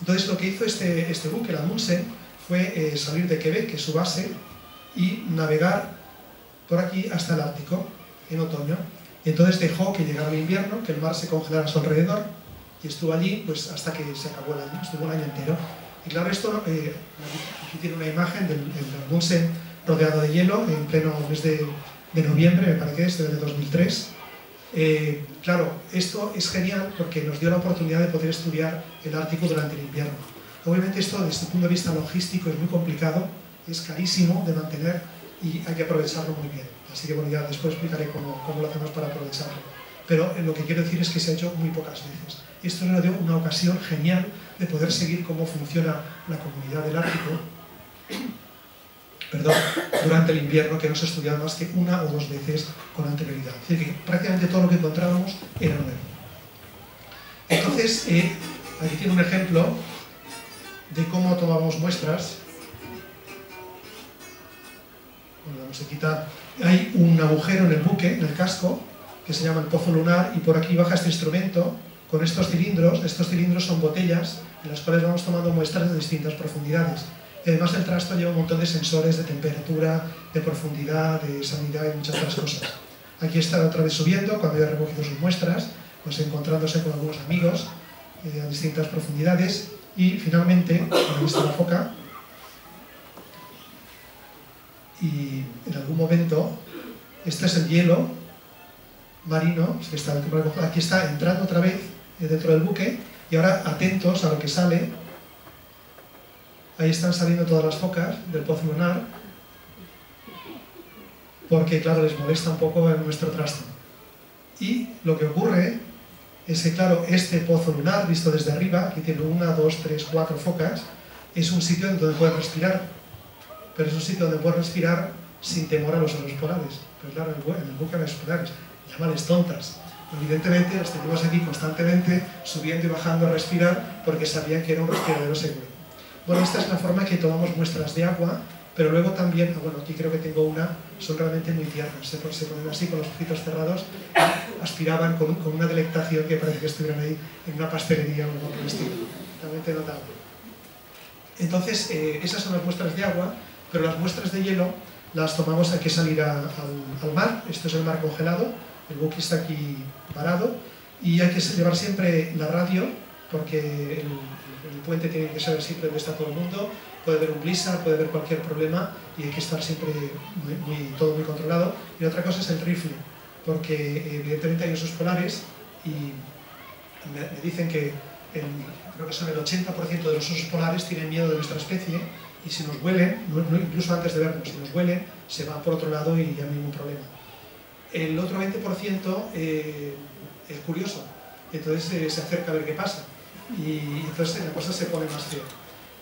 S2: Entonces lo que hizo este, este buque, el Amundsen, fue eh, salir de Quebec, que es su base, y navegar por aquí hasta el Ártico en otoño. Entonces dejó que llegara el invierno, que el mar se congelara a su alrededor, y estuvo allí pues, hasta que se acabó el año, estuvo un año entero. Y claro, esto, eh, aquí tiene una imagen del, del rodeado de hielo en pleno mes de, de noviembre, me parece que es, de 2003. Eh, claro, esto es genial porque nos dio la oportunidad de poder estudiar el Ártico durante el invierno. Obviamente esto desde el punto de vista logístico es muy complicado, es carísimo de mantener y hay que aprovecharlo muy bien. Así que bueno, ya después explicaré cómo, cómo lo hacemos para aprovecharlo. Pero lo que quiero decir es que se ha hecho muy pocas veces. Esto nos dio una ocasión genial de poder seguir cómo funciona la comunidad del Ártico perdón, durante el invierno que no se estudiaba más que una o dos veces con anterioridad. Es decir, que prácticamente todo lo que encontrábamos era nuevo. Entonces, eh, aquí tiene un ejemplo de cómo tomamos muestras. Bueno, la musiquita. Hay un agujero en el buque, en el casco, que se llama el pozo lunar, y por aquí baja este instrumento con estos cilindros. Estos cilindros son botellas en las cuales vamos tomando muestras de distintas profundidades. Además el trasto lleva un montón de sensores de temperatura, de profundidad, de sanidad y muchas otras cosas. Aquí está otra vez subiendo, cuando ya ha recogido sus muestras, pues encontrándose con algunos amigos eh, a distintas profundidades. Y finalmente, ahí está la foca, y en algún momento, este es el hielo marino, que está, aquí está entrando otra vez dentro del buque, y ahora atentos a lo que sale, ahí están saliendo todas las focas del pozo lunar, porque claro, les molesta un poco nuestro trasto. Y lo que ocurre es que claro, este pozo lunar, visto desde arriba, aquí tiene una, dos, tres, cuatro focas, es un sitio donde puedes respirar, pero es un sitio donde puedes respirar sin temor a los osos polares. Pero claro, en el buque no hay polares, llámales tontas. Evidentemente las teníamos aquí constantemente subiendo y bajando a respirar porque sabían que era un respiradero seguro. Bueno, esta es la forma que tomamos muestras de agua, pero luego también, bueno, aquí creo que tengo una, son realmente muy tiernas, se, se ponen así con los ojitos cerrados, aspiraban con, una delectación que parece que estuvieran ahí en una pastelería o algo por el estilo, realmente notable. Entonces, eh, esas son las muestras de agua, pero las muestras de hielo las tomamos, hay que salir al, al mar, esto es el mar congelado, el buque está aquí parado, y hay que llevar siempre la radio, porque el, el puente tiene que saber siempre dónde está todo el mundo, puede haber un blizzard, puede haber cualquier problema y hay que estar siempre todo muy controlado. Y otra cosa es el rifle, porque evidentemente hay osos polares y me, dicen que creo que son el 80% de los osos polares tienen miedo de nuestra especie y si nos huelen, incluso antes de vernos, si nos huelen, se van por otro lado y ya no hay ningún problema. El otro 20% eh, es curioso, entonces eh, se acerca a ver qué pasa y entonces la cosa se pone más fea.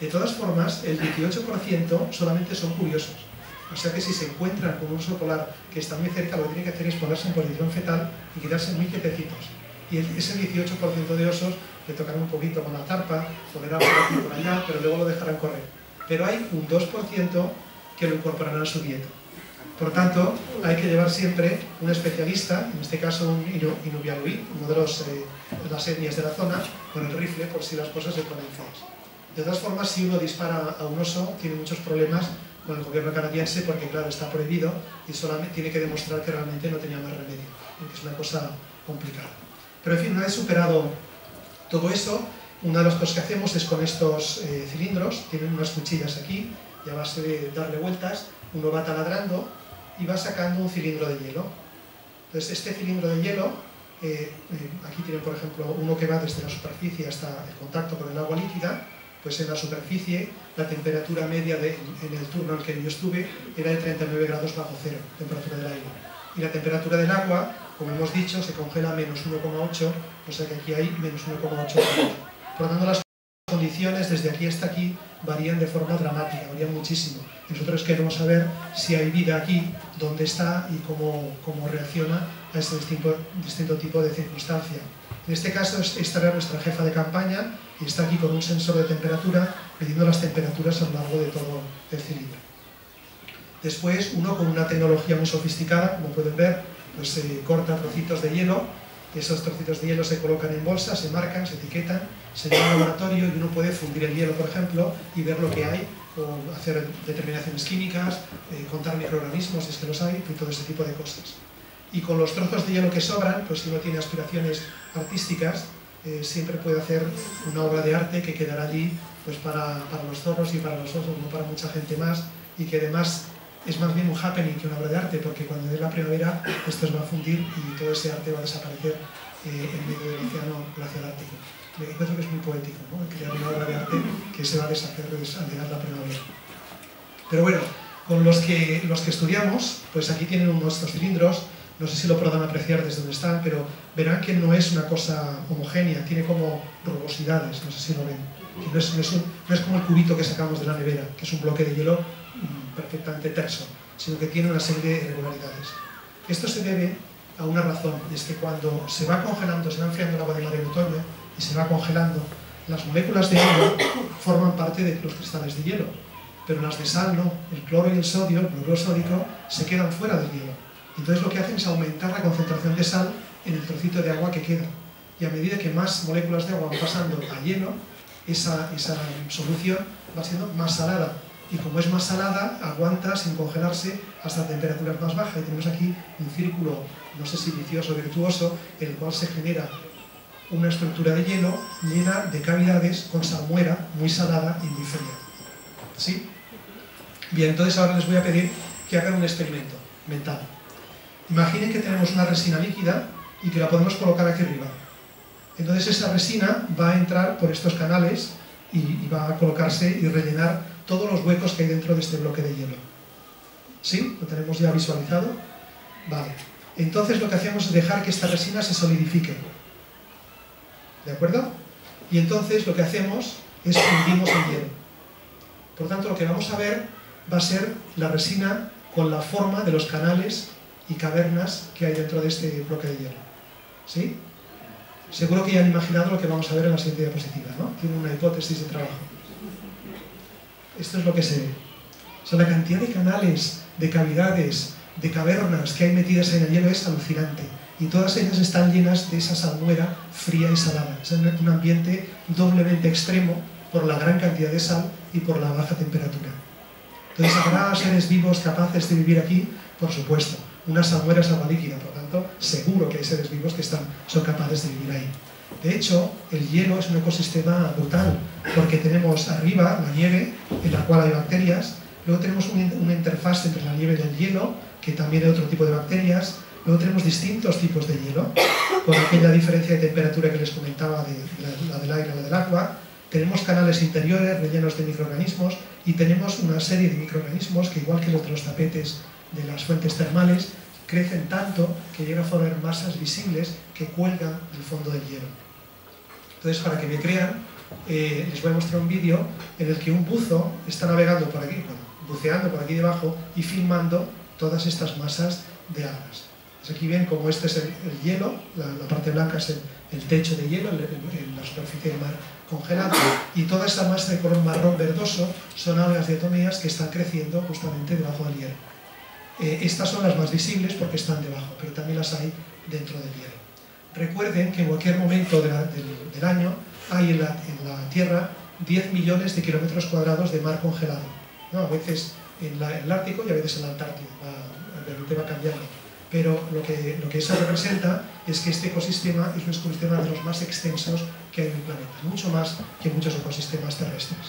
S2: De todas formas, el 18% solamente son curiosos. O sea que si se encuentran con un oso polar que está muy cerca, lo que tienen que hacer es ponerse en posición fetal y quedarse muy quietecitos. Y ese 18% de osos le tocarán un poquito con la zarpa, ponerán por aquí por allá, pero luego lo dejarán correr. Pero hay un 2% que lo incorporarán a su dieta. Por tanto, hay que llevar siempre un especialista, en este caso un inuvialuí, uno de, los, eh, de las etnias de la zona, con el rifle por si las cosas se ponen feas. De todas formas, si uno dispara a un oso, tiene muchos problemas con el gobierno canadiense porque, claro, está prohibido y solamente tiene que demostrar que realmente no tenía más remedio, que es una cosa complicada. Pero, en fin, una vez superado todo eso, una de las cosas que hacemos es con estos eh, cilindros, tienen unas cuchillas aquí, y a base de darle vueltas, uno va taladrando y va sacando un cilindro de hielo. Entonces, este cilindro de hielo, eh, eh, aquí tienen, por ejemplo, uno que va desde la superficie hasta el contacto con el agua líquida, pues en la superficie la temperatura media en el turno en el que yo estuve era de 39 grados bajo cero, temperatura del aire. Y la temperatura del agua, como hemos dicho, se congela a menos 1,8, o sea que aquí hay menos 1,8 grados. Por lo tanto, las condiciones desde aquí hasta aquí varían de forma dramática, varían muchísimo. Nosotros queremos saber si hay vida aquí, dónde está y cómo, cómo reacciona a ese distinto, distinto tipo de circunstancia. En este caso, esta era nuestra jefa de campaña y está aquí con un sensor de temperatura midiendo las temperaturas a lo largo de todo el cilindro. Después, uno con una tecnología muy sofisticada, como pueden ver, pues se corta trocitos de hielo, esos trocitos de hielo se colocan en bolsas, se marcan, se etiquetan, se lleva al laboratorio y uno puede fundir el hielo, por ejemplo, y ver lo que hay, o hacer determinaciones químicas, eh, contar microorganismos, si es que los hay, y todo ese tipo de cosas. Y con los trozos de hielo que sobran, pues si uno tiene aspiraciones artísticas, eh, siempre puede hacer una obra de arte que quedará allí pues para, para, los zorros y para los osos, no para mucha gente más, y que además es más bien un happening que una obra de arte, porque cuando dé la primavera esto se va a fundir y todo ese arte va a desaparecer eh, en medio del océano glacial ártico. Me encuentro que es muy poético, ¿no? crear una obra de arte que se va a deshacer al llegar la primavera. Pero bueno, con los que, los que estudiamos, pues aquí tienen unos estos cilindros, no sé si lo podrán apreciar desde donde están, pero verán que no es una cosa homogénea, tiene como rugosidades, no sé si lo ven. No es, no es, como el cubito que sacamos de la nevera, que es un bloque de hielo mm, perfectamente terso, sino que tiene una serie de irregularidades. Esto se debe a una razón, y es que cuando se va congelando, se va enfriando el agua de mar en otoño se va congelando, las moléculas de agua forman parte de los cristales de hielo, pero las de sal no, el cloro y el sodio, el cloruro sódico, se quedan fuera del hielo. Entonces lo que hacen es aumentar la concentración de sal en el trocito de agua que queda. Y a medida que más moléculas de agua van pasando a hielo, esa, esa solución va siendo más salada. Y como es más salada, aguanta sin congelarse hasta temperaturas más bajas. Y tenemos aquí un círculo, no sé si vicioso o virtuoso, en el cual se genera una estructura de hielo llena de cavidades con salmuera muy salada y muy fría. ¿Sí? Bien, entonces ahora les voy a pedir que hagan un experimento mental. Imaginen que tenemos una resina líquida y que la podemos colocar aquí arriba. Entonces esa resina va a entrar por estos canales y, va a colocarse y rellenar todos los huecos que hay dentro de este bloque de hielo. ¿Sí? ¿Lo tenemos ya visualizado? Vale. Entonces lo que hacemos es dejar que esta resina se solidifique. ¿De acuerdo? Y entonces lo que hacemos es fundimos el hielo. Por tanto, lo que vamos a ver va a ser la resina con la forma de los canales y cavernas que hay dentro de este bloque de hielo. ¿Sí? Seguro que ya han imaginado lo que vamos a ver en la siguiente diapositiva, ¿no? Tiene una hipótesis de trabajo. Esto es lo que se ve. O sea, la cantidad de canales, de cavidades, de cavernas que hay metidas en el hielo es alucinante. Y todas ellas están llenas de esa salmuera fría y salada. Es un ambiente doblemente extremo por la gran cantidad de sal y por la baja temperatura. Entonces, ¿habrá seres vivos capaces de vivir aquí? Por supuesto una salmuera es agua líquida, por lo tanto, seguro que hay seres vivos que están, son capaces de vivir ahí. De hecho, el hielo es un ecosistema brutal, porque tenemos arriba la nieve, en la cual hay bacterias, luego tenemos una interfaz entre la nieve y el hielo, que también hay otro tipo de bacterias, luego tenemos distintos tipos de hielo, con aquella diferencia de temperatura que les comentaba de la, del aire y la del agua, tenemos canales interiores rellenos de microorganismos y tenemos una serie de microorganismos que igual que los de los tapetes de las fuentes termales crecen tanto que llegan a formar masas visibles que cuelgan del fondo del hielo. Entonces, para que me crean, eh, les voy a mostrar un vídeo en el que un buzo está navegando por aquí, buceando por aquí debajo y filmando todas estas masas de algas. Pues aquí ven como este es el, hielo, la, parte blanca es el, techo de hielo, en la superficie del mar congelado, y toda esta masa de color marrón verdoso son algas diatomeas que están creciendo justamente debajo del hielo. Eh, estas son las más visibles porque están debajo, pero también las hay dentro del hielo. Recuerden que en cualquier momento del, año hay en la, Tierra 10 millones de kilómetros cuadrados de mar congelado. A veces en, el Ártico y a veces en la Antártida, realmente va cambiando. Pero lo que, lo que eso representa es que este ecosistema es un ecosistema de los más extensos que hay en el planeta, mucho más que muchos ecosistemas terrestres.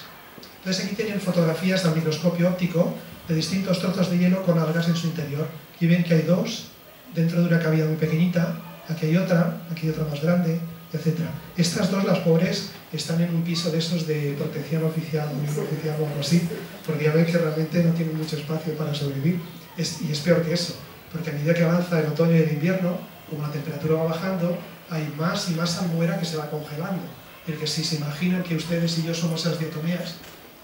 S2: Entonces aquí tienen fotografías al microscopio óptico de distintos trozos de hielo con algas en su interior. Y ven que hay dos dentro de una cavidad muy pequeñita, aquí hay otra, aquí hay otra más grande, etc. Estas dos, las pobres, están en un piso de esos de protección oficial, oficial o algo así, porque ya ven que realmente no tienen mucho espacio para sobrevivir. y es peor que eso, porque a medida que avanza el otoño y el invierno, como la temperatura va bajando, hay más y más salmuera que se va congelando. El que si se imaginan que ustedes y yo somos esas diatomeas,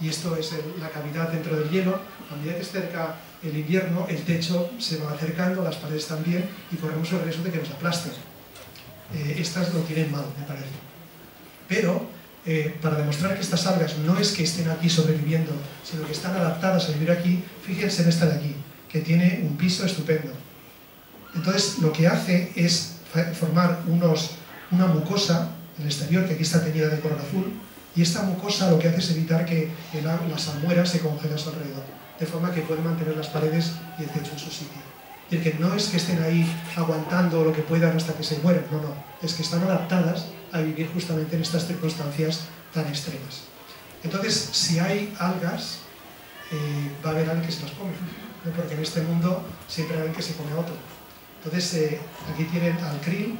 S2: y esto es la cavidad dentro del hielo, a medida que se acerca el invierno, el techo se va acercando, las paredes también, y corremos el riesgo de que nos aplasten. Eh, estas lo tienen mal, me parece. Pero, eh, para demostrar que estas algas no es que estén aquí sobreviviendo, sino que están adaptadas a vivir aquí, fíjense en esta de aquí, que tiene un piso estupendo. Entonces, lo que hace es formar unos, una mucosa en el exterior, que aquí está teñida de color azul, y esta mucosa lo que hace es evitar que la salmuera se congele a su alrededor, de forma que puede mantener las paredes y el techo en su sitio. Y que no es que estén ahí aguantando lo que puedan hasta que se mueren, no, no, es que están adaptadas a vivir justamente en estas circunstancias tan extremas. Entonces, si hay algas, eh, va a haber alguien que se las come, porque en este mundo siempre hay alguien que se come a otro. Entonces, eh, aquí tienen al krill,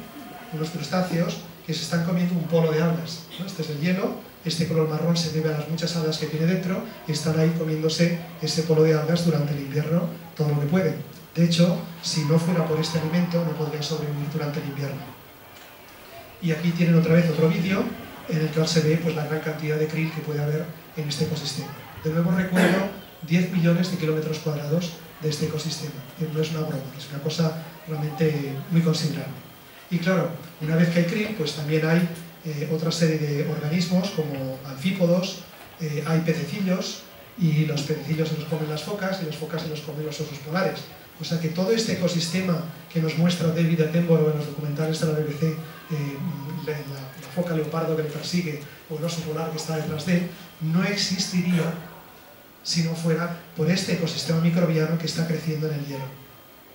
S2: unos crustáceos, que se están comiendo un polo de algas. Este es el hielo, este color marrón se debe a las muchas algas que tiene dentro y están ahí comiéndose ese polo de algas durante el invierno todo lo que pueden. De hecho, si no fuera por este alimento, no podrían sobrevivir durante el invierno. Y aquí tienen otra vez otro vídeo en el cual se ve pues, la gran cantidad de krill que puede haber en este ecosistema. De nuevo recuerdo 10 millones de kilómetros cuadrados de este ecosistema. No es una broma, es una cosa realmente muy considerable. Y claro, una vez que hay krill, pues también hay eh, otra serie de organismos como anfípodos, eh, hay pececillos, y los pececillos se los comen las focas y las focas se los comen los osos polares. O sea que todo este ecosistema que nos muestra David Attenborough en los documentales de la BBC, eh, la, foca leopardo que le persigue o el oso polar que está detrás de él, no existiría si no fuera por este ecosistema microbiano que está creciendo en el hielo.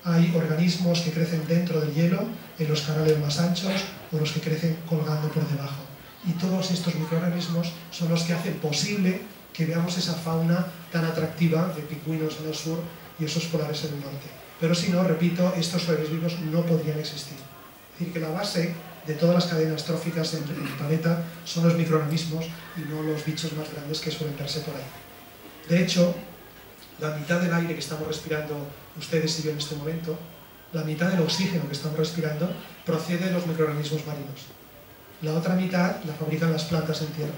S2: Hay organismos que crecen dentro del hielo, en los canales más anchos, o los que crecen colgando por debajo. Y todos estos microorganismos son los que hacen posible que veamos esa fauna tan atractiva de pingüinos en el sur y esos polares en el norte. Pero si no, repito, estos seres vivos no podrían existir. Es decir, que la base de todas las cadenas tróficas en el planeta son los microorganismos y no los bichos más grandes que suelen verse por ahí. De hecho, la mitad del aire que estamos respirando ustedes y en este momento, la mitad del oxígeno que estamos respirando, procede de los microorganismos marinos. La otra mitad la fabrican las plantas en tierra,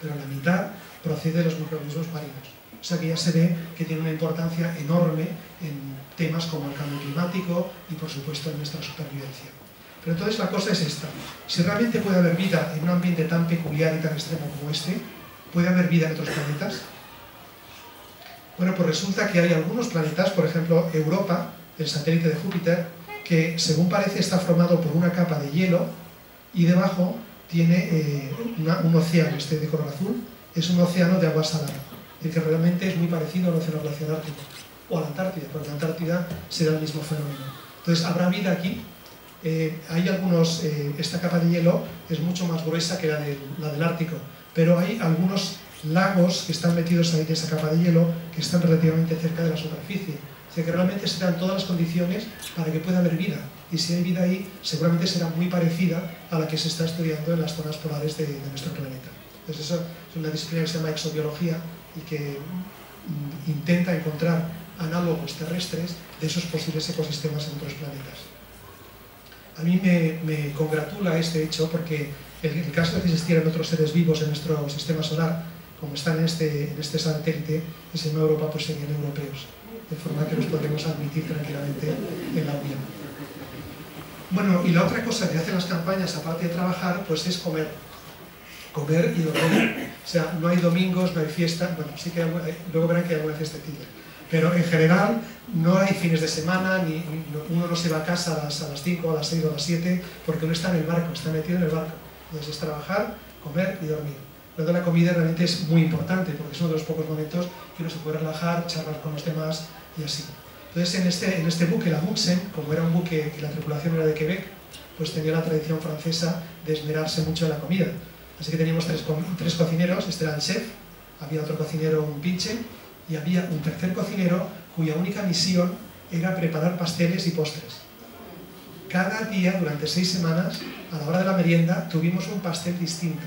S2: pero la mitad procede de los microorganismos marinos. O sea que ya se ve que tiene una importancia enorme en temas como el cambio climático y por supuesto en nuestra supervivencia. Pero entonces la cosa es esta. Si realmente puede haber vida en un ambiente tan peculiar y tan extremo como este, ¿puede haber vida en otros planetas? Bueno, pues resulta que hay algunos planetas, por ejemplo Europa, el satélite de Júpiter, que según parece está formado por una capa de hielo y debajo tiene eh, un océano este de color azul es un océano de agua salada, el que realmente es muy parecido al océano glaciar ártico o a la Antártida, porque la Antártida se da el mismo fenómeno. Entonces, ¿habrá vida aquí? Eh, hay algunos, eh, esta capa de hielo es mucho más gruesa que la del Ártico, pero hay algunos lagos que están metidos ahí en esa capa de hielo que están relativamente cerca de la superficie. O sea que realmente se dan todas las condiciones para que pueda haber vida. Y si hay vida ahí, seguramente será muy parecida a la que se está estudiando en las zonas polares de nuestro planeta. Entonces eso es una disciplina que se llama exobiología y que mm, intenta encontrar análogos terrestres de esos posibles ecosistemas en otros planetas. A mí me, congratula este hecho porque en el caso de que existieran otros seres vivos en nuestro sistema solar, como están en este, en este satélite, ese en Europa pues serían europeos, de forma que los podremos admitir tranquilamente en la Unión. Bueno, y la otra cosa que hacen las campañas, aparte de trabajar, pues es comer comer y dormir. O sea, no hay domingos, no hay fiesta, bueno, sí que luego verán que hay alguna fiestecilla. Pero en general no hay fines de semana, ni, uno no se va a casa a las, a las 5, a las 6 o a las 7, porque uno está en el barco, está metido en el barco. Entonces es trabajar, comer y dormir. La comida realmente es muy importante porque es uno de los pocos momentos que uno se puede relajar, charlar con los demás y así. Entonces en este, en este buque, la Munsen, como era un buque que la tripulación era de Quebec, pues tenía la tradición francesa de esmerarse mucho en la comida. Así que teníamos tres, tres cocineros, este era el chef, había otro cocinero, un pinche, y había un tercer cocinero cuya única misión era preparar pasteles y postres. Cada día, durante seis semanas, a la hora de la merienda, tuvimos un pastel distinto.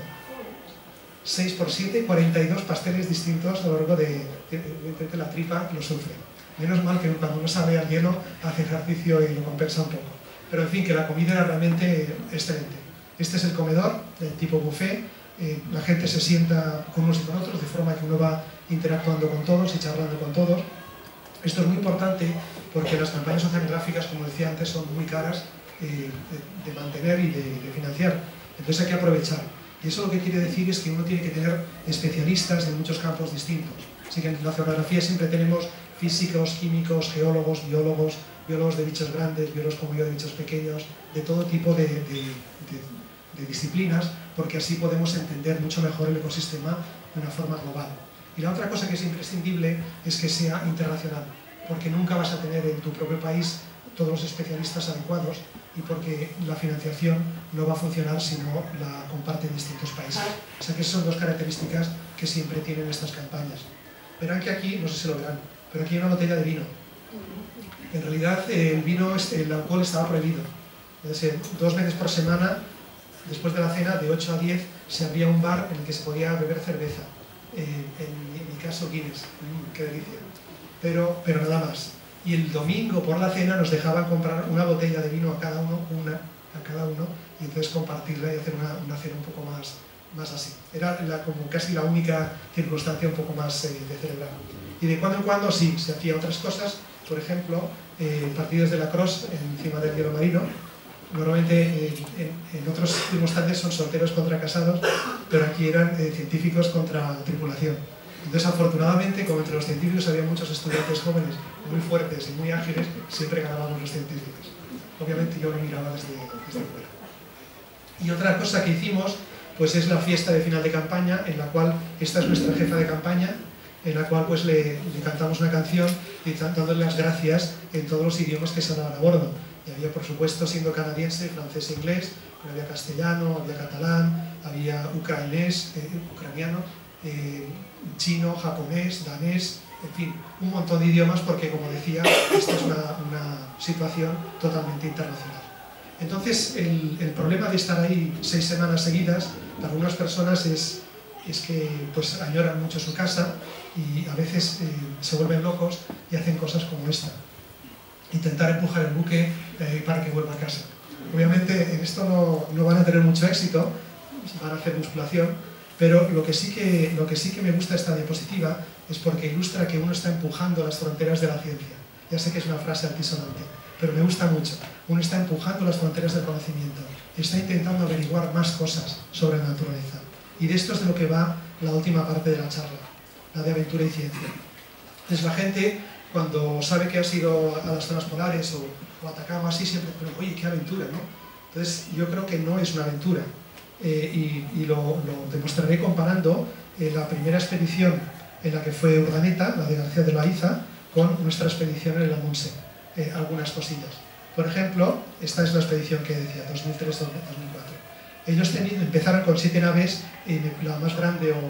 S2: 6 por 7, 42 pasteles distintos a lo largo de, de, la tripa lo sufre. Menos mal que cuando uno sabe al hielo hace ejercicio y lo compensa un poco. Pero en fin, que la comida era realmente excelente. Este es el comedor, del tipo buffet. Eh, la gente se sienta con unos y con otros, de forma que uno va interactuando con todos y charlando con todos. Esto es muy importante porque las campañas oceanográficas, como decía antes, son muy caras eh, de, mantener y de, de financiar. Entonces hay que aprovechar. Y eso lo que quiere decir es que uno tiene que tener especialistas en muchos campos distintos. Así que en la oceanografía siempre tenemos físicos, químicos, geólogos, biólogos, biólogos de bichos grandes, biólogos como yo de bichos pequeños, de todo tipo de, disciplinas, porque así podemos entender mucho mejor el ecosistema de una forma global. Y la otra cosa que es imprescindible es que sea internacional, porque nunca vas a tener en tu propio país todos los especialistas adecuados y porque la financiación no va a funcionar si no la comparten distintos países. O sea que esas son dos características que siempre tienen estas campañas. Verán que aquí, no sé si lo verán, pero aquí hay una botella de vino. En realidad el vino, el alcohol estaba prohibido. dos veces por semana, después de la cena, de 8 a 10, se abría un bar en el que se podía beber cerveza. Eh, en, mi caso Guinness, mm, qué delicia. Pero, pero nada más y el domingo por la cena nos dejaban comprar una botella de vino a cada uno, una a cada uno, y entonces compartirla y hacer una, una cena un poco más, más así. Era como casi la única circunstancia un poco más eh, de celebrar. Y de cuando en cuando sí, se hacía otras cosas, por ejemplo, eh, partidos de la cross encima del hielo marino. Normalmente eh, en, en, otros circunstancias son solteros contra casados, pero aquí eran científicos contra tripulación. Entonces, afortunadamente, como entre los científicos había muchos estudiantes jóvenes muy fuertes y muy ágiles, siempre ganábamos los científicos. Obviamente yo lo miraba desde, fuera. Y otra cosa que hicimos, pues es la fiesta de final de campaña, en la cual esta es nuestra jefa de campaña, en la cual pues le, cantamos una canción y dándole las gracias en todos los idiomas que se daban a bordo. Y había, por supuesto, siendo canadiense, francés e inglés, había castellano, había catalán, había ucranés, eh, ucraniano, eh, chino, japonés, danés, en fin, un montón de idiomas porque, como decía, esta es una, situación totalmente internacional. Entonces, el, problema de estar ahí seis semanas seguidas, para algunas personas es, es que pues, añoran mucho su casa y a veces eh, se vuelven locos y hacen cosas como esta. Intentar empujar el buque eh, para que vuelva a casa. Obviamente en esto no, no van a tener mucho éxito, van a hacer musculación, pero lo que, sí que, lo que sí que me gusta esta diapositiva es porque ilustra que uno está empujando las fronteras de la ciencia. Ya sé que es una frase altisonante, pero me gusta mucho. Uno está empujando las fronteras del conocimiento, está intentando averiguar más cosas sobre la naturaleza. Y de esto es de lo que va la última parte de la charla, la de aventura y ciencia. Entonces la gente, cuando sabe que ha ido a las zonas polares o, o Atacama así, siempre dice, oye, qué aventura, ¿no? Entonces yo creo que no es una aventura, eh, y, lo, demostraré comparando eh, la primera expedición en la que fue Urdaneta, la de García de la Iza, con nuestra expedición en el Amundsen, eh, algunas cosillas. Por ejemplo, esta es la expedición que decía, 2003-2004. Ellos empezaron con siete naves, y la más grande, o,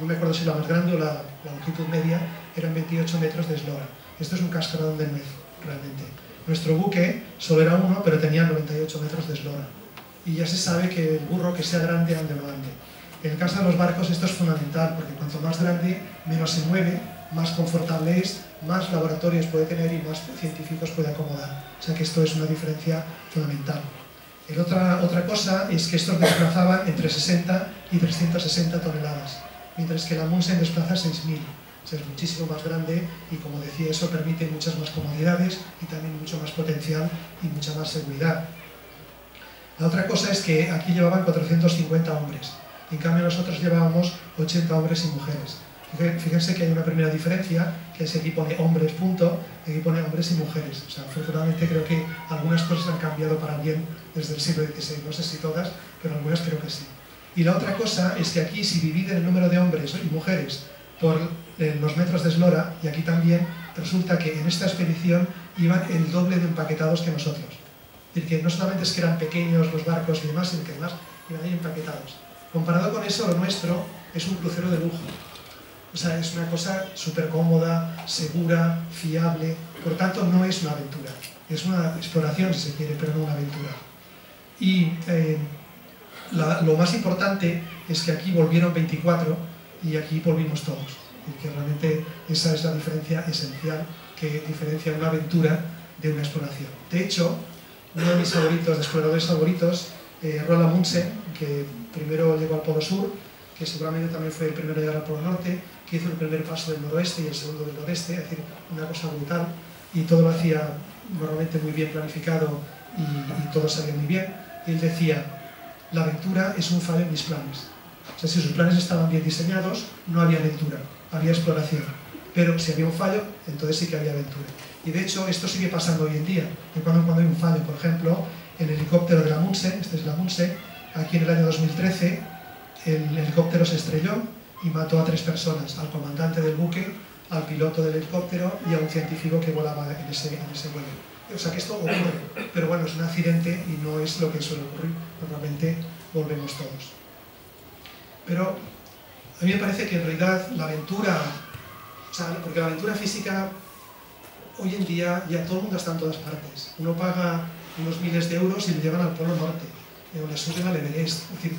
S2: no me acuerdo si la más grande o la, longitud media, eran 28 metros de eslora. Esto es un cascarón de nuez, realmente. Nuestro buque solo era uno, pero tenía 98 metros de eslora y ya se sabe que el burro que sea grande ande grande. En el caso de los barcos esto es fundamental porque cuanto más grande, menos se mueve, más confortable es, más laboratorios puede tener y más científicos puede acomodar. O sea que esto es una diferencia fundamental. El otra, otra cosa es que estos desplazaban entre 60 y 360 toneladas, mientras que la Munsen desplaza 6.000. O sea, es muchísimo más grande y como decía, eso permite muchas más comodidades y también mucho más potencial y mucha más seguridad. La otra cosa es que aquí llevaban 450 hombres, en cambio nosotros llevábamos 80 hombres y mujeres. Fíjense que hay una primera diferencia, que es aquí pone hombres, punto, y aquí pone hombres y mujeres. O sea, afortunadamente creo que algunas cosas han cambiado para bien desde el siglo XVI, no sé si todas, pero algunas creo que sí. Y la otra cosa es que aquí si dividen el número de hombres y mujeres por eh, los metros de eslora, y aquí también, resulta que en esta expedición iban el doble de empaquetados que nosotros. Es decir, que no solamente es que eran pequeños los barcos y demás, sino que además iban ahí empaquetados. Comparado con eso, lo nuestro es un crucero de lujo. O sea, es una cosa súper cómoda, segura, fiable. Por tanto, no es una aventura. Es una exploración, si se quiere, pero no una aventura. Y eh, lo más importante es que aquí volvieron 24 y aquí volvimos todos. Y que realmente esa es la diferencia esencial que diferencia una aventura de una exploración. De hecho, uno de mis favoritos, de exploradores favoritos, eh, Roland Munsen, que primero llegó al Polo Sur, que seguramente también fue el primero a llegar al Polo Norte, que hizo el primer paso del noroeste y el segundo del noreste, es decir, una cosa brutal, y todo lo hacía normalmente muy bien planificado y, y todo salía muy bien. Y él decía, la aventura es un fallo en mis planes. O sea, si sus planes estaban bien diseñados, no había aventura, había exploración. Pero si había un fallo, entonces sí que había aventura. Y de hecho, esto sigue pasando hoy en día. De cuando en cuando hay un fallo, por ejemplo, el helicóptero de la Munsen, este es la Munsen, aquí en el año 2013, el helicóptero se estrelló y mató a tres personas, al comandante del buque, al piloto del helicóptero y a un científico que volaba en ese, en ese vuelo. O sea que esto ocurre, pero bueno, es un accidente y no es lo que suele ocurrir. Normalmente volvemos todos. Pero a mí me parece que en realidad la aventura, o sea, porque la aventura física hoy en día ya todo el mundo está en todas partes. Uno paga unos miles de euros y le llevan al Polo Norte, o le suben al Everest. Es decir,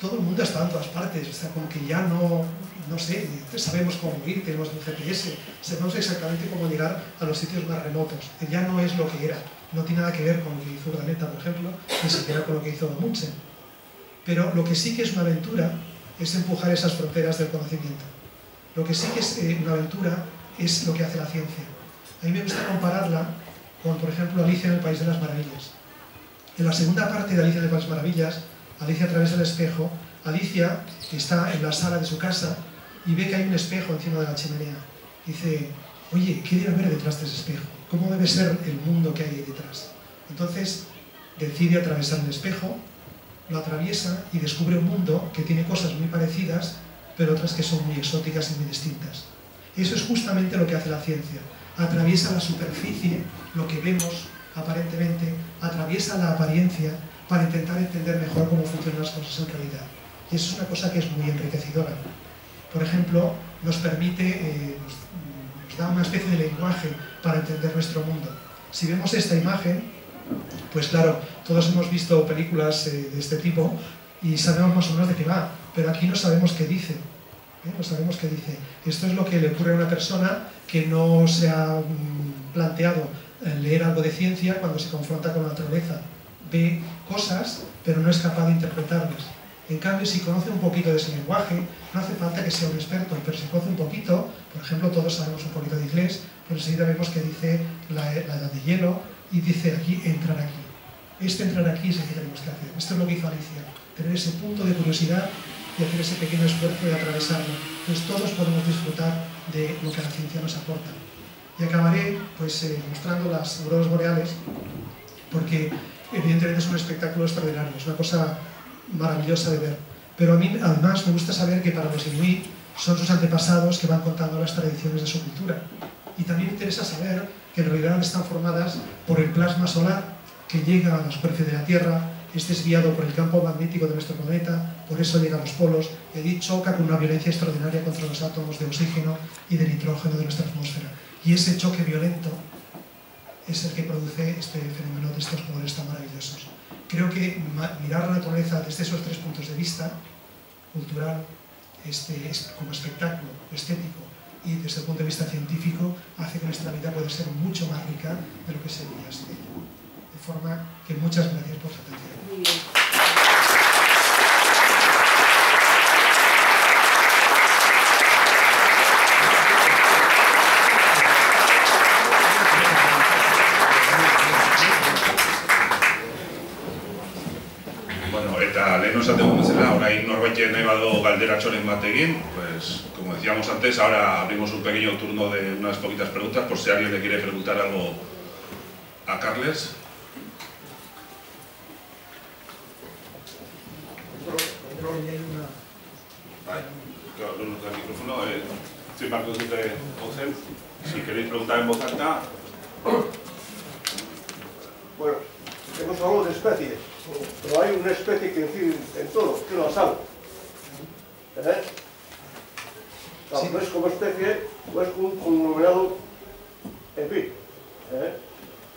S2: todo el mundo está en todas partes, o sea, como que ya no, no sé, sabemos cómo ir, tenemos el GPS, sabemos exactamente cómo llegar a los sitios más remotos. Ya no es lo que era, no tiene nada que ver con lo que hizo Urdaneta, por ejemplo, ni siquiera con lo que hizo Amundsen. Pero lo que sí que es una aventura es empujar esas fronteras del conocimiento. Lo que sí que es eh, una aventura es lo que hace la ciencia. A mí me gusta compararla con, por ejemplo, Alicia en el País de las Maravillas. En la segunda parte de Alicia en el País de las Maravillas, Alicia a través del espejo, Alicia está en la sala de su casa y ve que hay un espejo encima de la chimenea. Dice, oye, ¿qué debe haber detrás de ese espejo? ¿Cómo debe ser el mundo que hay ahí detrás? Entonces decide atravesar el espejo, lo atraviesa y descubre un mundo que tiene cosas muy parecidas, pero otras que son muy exóticas y muy distintas. Eso es justamente lo que hace la ciencia. Atraviesa la superficie, lo que vemos aparentemente, atraviesa la apariencia para intentar entender mejor cómo funcionan las cosas en realidad. Y eso es una cosa que es muy enriquecedora. Por ejemplo, nos permite, eh, nos, da una especie de lenguaje para entender nuestro mundo. Si vemos esta imagen, pues claro, todos hemos visto películas eh, de este tipo y sabemos más o menos de qué va, pero aquí no sabemos qué dice. ¿Eh? No sabemos qué dice. Esto es lo que le ocurre a una persona que no se ha mm, planteado leer algo de ciencia cuando se confronta con la naturaleza ve cosas, pero no es capaz de interpretarlas. En cambio, si conoce un poquito de ese lenguaje, no hace falta que sea un experto, pero si conoce un poquito, por ejemplo, todos sabemos un poquito de inglés, pero enseguida vemos que dice la, edad de hielo y dice aquí entrar aquí. Este entrar aquí es lo que tenemos que hacer. Esto es lo que hizo Alicia, tener ese punto de curiosidad y hacer ese pequeño esfuerzo de atravesarlo. Entonces todos podemos disfrutar de lo que la ciencia nos aporta. Y acabaré pues, eh, mostrando las auroras boreales, porque evidentemente es un espectáculo extraordinario, es una cosa maravillosa de ver. Pero a mí además me gusta saber que para los inuit son sus antepasados que van contando las tradiciones de su cultura. Y también me interesa saber que en realidad están formadas por el plasma solar que llega a la superficie de la Tierra, es desviado por el campo magnético de nuestro planeta, por eso llega a los polos, y choca con una violencia extraordinaria contra los átomos de oxígeno y de nitrógeno de nuestra atmósfera. Y ese choque violento es el que produce este fenómeno de estos colores tan maravillosos. Creo que mirar la naturaleza desde esos tres puntos de vista, cultural, este, como espectáculo, estético y desde el punto de vista científico, hace que nuestra vida pueda ser mucho más rica de lo que sería así. De forma que muchas gracias por su atención.
S1: lehen esaten bezala, orain norbaitek nahi bado galderatxoren batekin, pues, como decíamos antes, ahora abrimos un pequeño turno de unas poquitas preguntas, por si alguien le quiere preguntar algo a Carles.
S2: ahí hay una...
S1: Vale, claro, no nos da el micrófono. Eh, soy Marcos de Ocel. Si queréis preguntar en voz alta,
S3: Bueno, hemos hablado de especies, pero hay una especie que incide en todo, que es la sal. ¿Eh? Es como especie, no es como un conglomerado, en fin, ¿eh?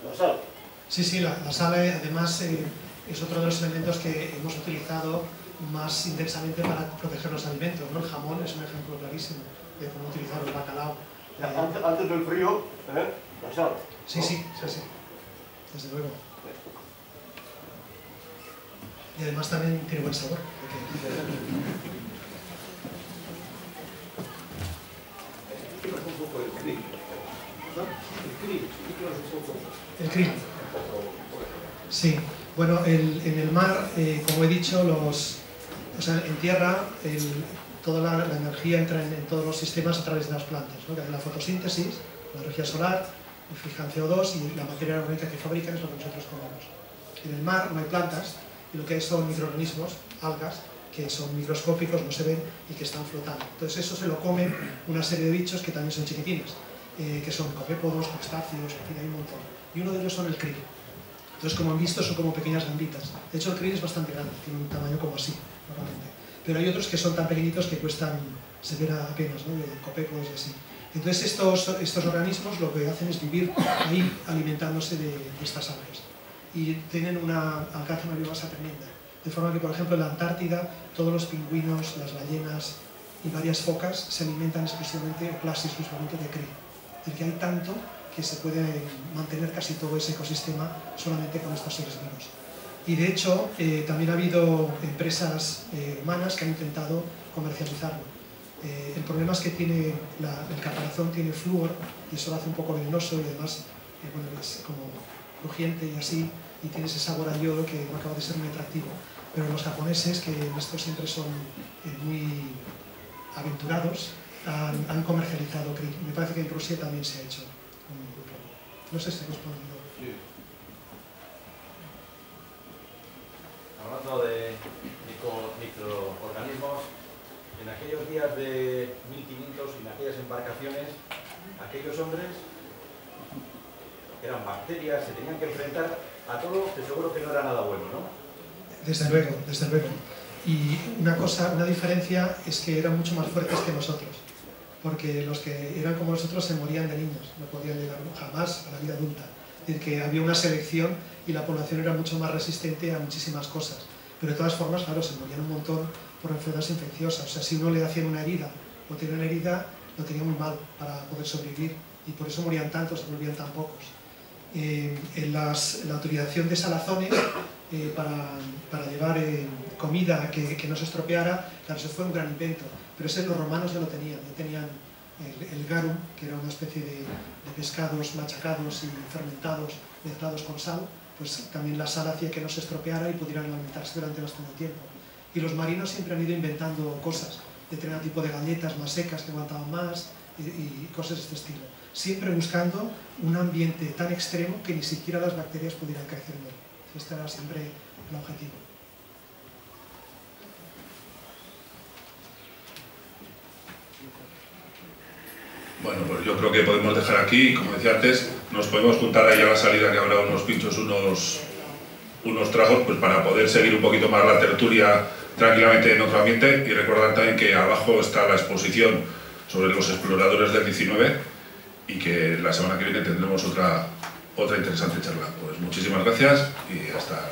S3: la sal.
S2: Sí, sí, la, la sal además eh, es otro de los elementos que hemos utilizado más intensamente para proteger los alimentos. ¿no? El jamón es un ejemplo clarísimo de cómo utilizar el bacalao.
S3: Antes, del frío, ¿eh? la sal.
S2: sí, sí, sí, sí, desde luego. Y además también tiene buen sabor.
S4: el krill. Un poco.
S2: El. Sí, bueno, el- en el mar, eh, como he dicho, los, o sea, en tierra toda la, energía entra en, en todos los sistemas a través de las plantas, ¿no? que hacen la fotosíntesis, la energía solar, fijan CO2 y la materia orgánica que fabrican es lo que nosotros comemos. En el mar no hay plantas y lo que hay son microorganismos, algas, que son microscópicos, no se ven y que están flotando. Entonces eso se lo comen una serie de bichos que también son chiquitines, eh, que son copépodos, crustáceos, en hay un montón. Y uno de ellos son el krill. Entonces, como han visto, son como pequeñas gambitas. De hecho, el krill es bastante grande, tiene un tamaño como así, Pero hay otros que son tan pequeñitos que cuestan, se ven apenas, de copépodos y así. Entonces, estos, estos organismos lo que hacen es vivir ahí alimentándose de, estas algas. Y tienen una alcance biomasa tremenda. De forma que, por ejemplo, en la Antártida, todos los pingüinos, las ballenas y varias focas se alimentan exclusivamente, o casi exclusivamente de. Es decir, que hay tanto que se puede mantener casi todo ese ecosistema solamente con estos seres vivos. Y de hecho, eh, también ha habido empresas eh, humanas que han intentado comercializarlo. Eh, el problema es que tiene el caparazón tiene flúor y eso lo hace un poco venenoso y además eh, bueno, es como crujiente y así y tiene ese sabor a yodo que no acaba de ser muy atractivo. Pero los japoneses, que en esto siempre son eh, muy aventurados, han, han comercializado. Me parece que en Rusia también se ha hecho. No sé si he
S5: Hablando de micro- microorganismos, en aquellos días de 1500 y en aquellas embarcaciones, aquellos hombres eran bacterias, se tenían que enfrentar a todo que seguro que no era nada bueno, ¿no?
S2: Desde luego, desde luego. Y una cosa, una diferencia es que eran mucho más fuertes que nosotros, porque los que eran como nosotros se morían de niños, no podían llegar jamás a la vida adulta. Decir, que había una selección y la población era mucho más resistente a muchísimas cosas. Pero de todas formas, claro, se morían un montón por enfermedades infecciosas. O sea, si uno le hacía una herida o tenía una herida, lo tenía muy mal para poder sobrevivir. Y por eso morían tantos, se volvían tan pocos. Eh, en las- la utilización de salazones eh, para, para llevar eh, comida que, que no se estropeara, claro, eso fue un gran invento. Pero ese los romanos ya lo tenían, ya tenían el, garum, que era una especie de, de pescados machacados y fermentados, mezclados con sal, pues también la sal hacía que no se estropeara y pudieran alimentarse durante bastante tiempo. Y los marinos siempre han ido inventando cosas, determinado tipo de galletas más secas que aguantaban más y, y cosas de este estilo. Siempre buscando un ambiente tan extremo que ni siquiera las bacterias pudieran crecer en él. Este era siempre el objetivo.
S1: Bueno, pues yo creo que podemos dejar aquí, como decía antes, nos podemos juntar ahí a la salida que habrá unos pinchos, unos, unos tragos, pues para poder seguir un poquito más la tertulia tranquilamente en otro ambiente. Y recordar también que abajo está la exposición sobre los exploradores del 19 y que la semana que viene tendremos otra, otra interesante charla. Pues muchísimas gracias y hasta...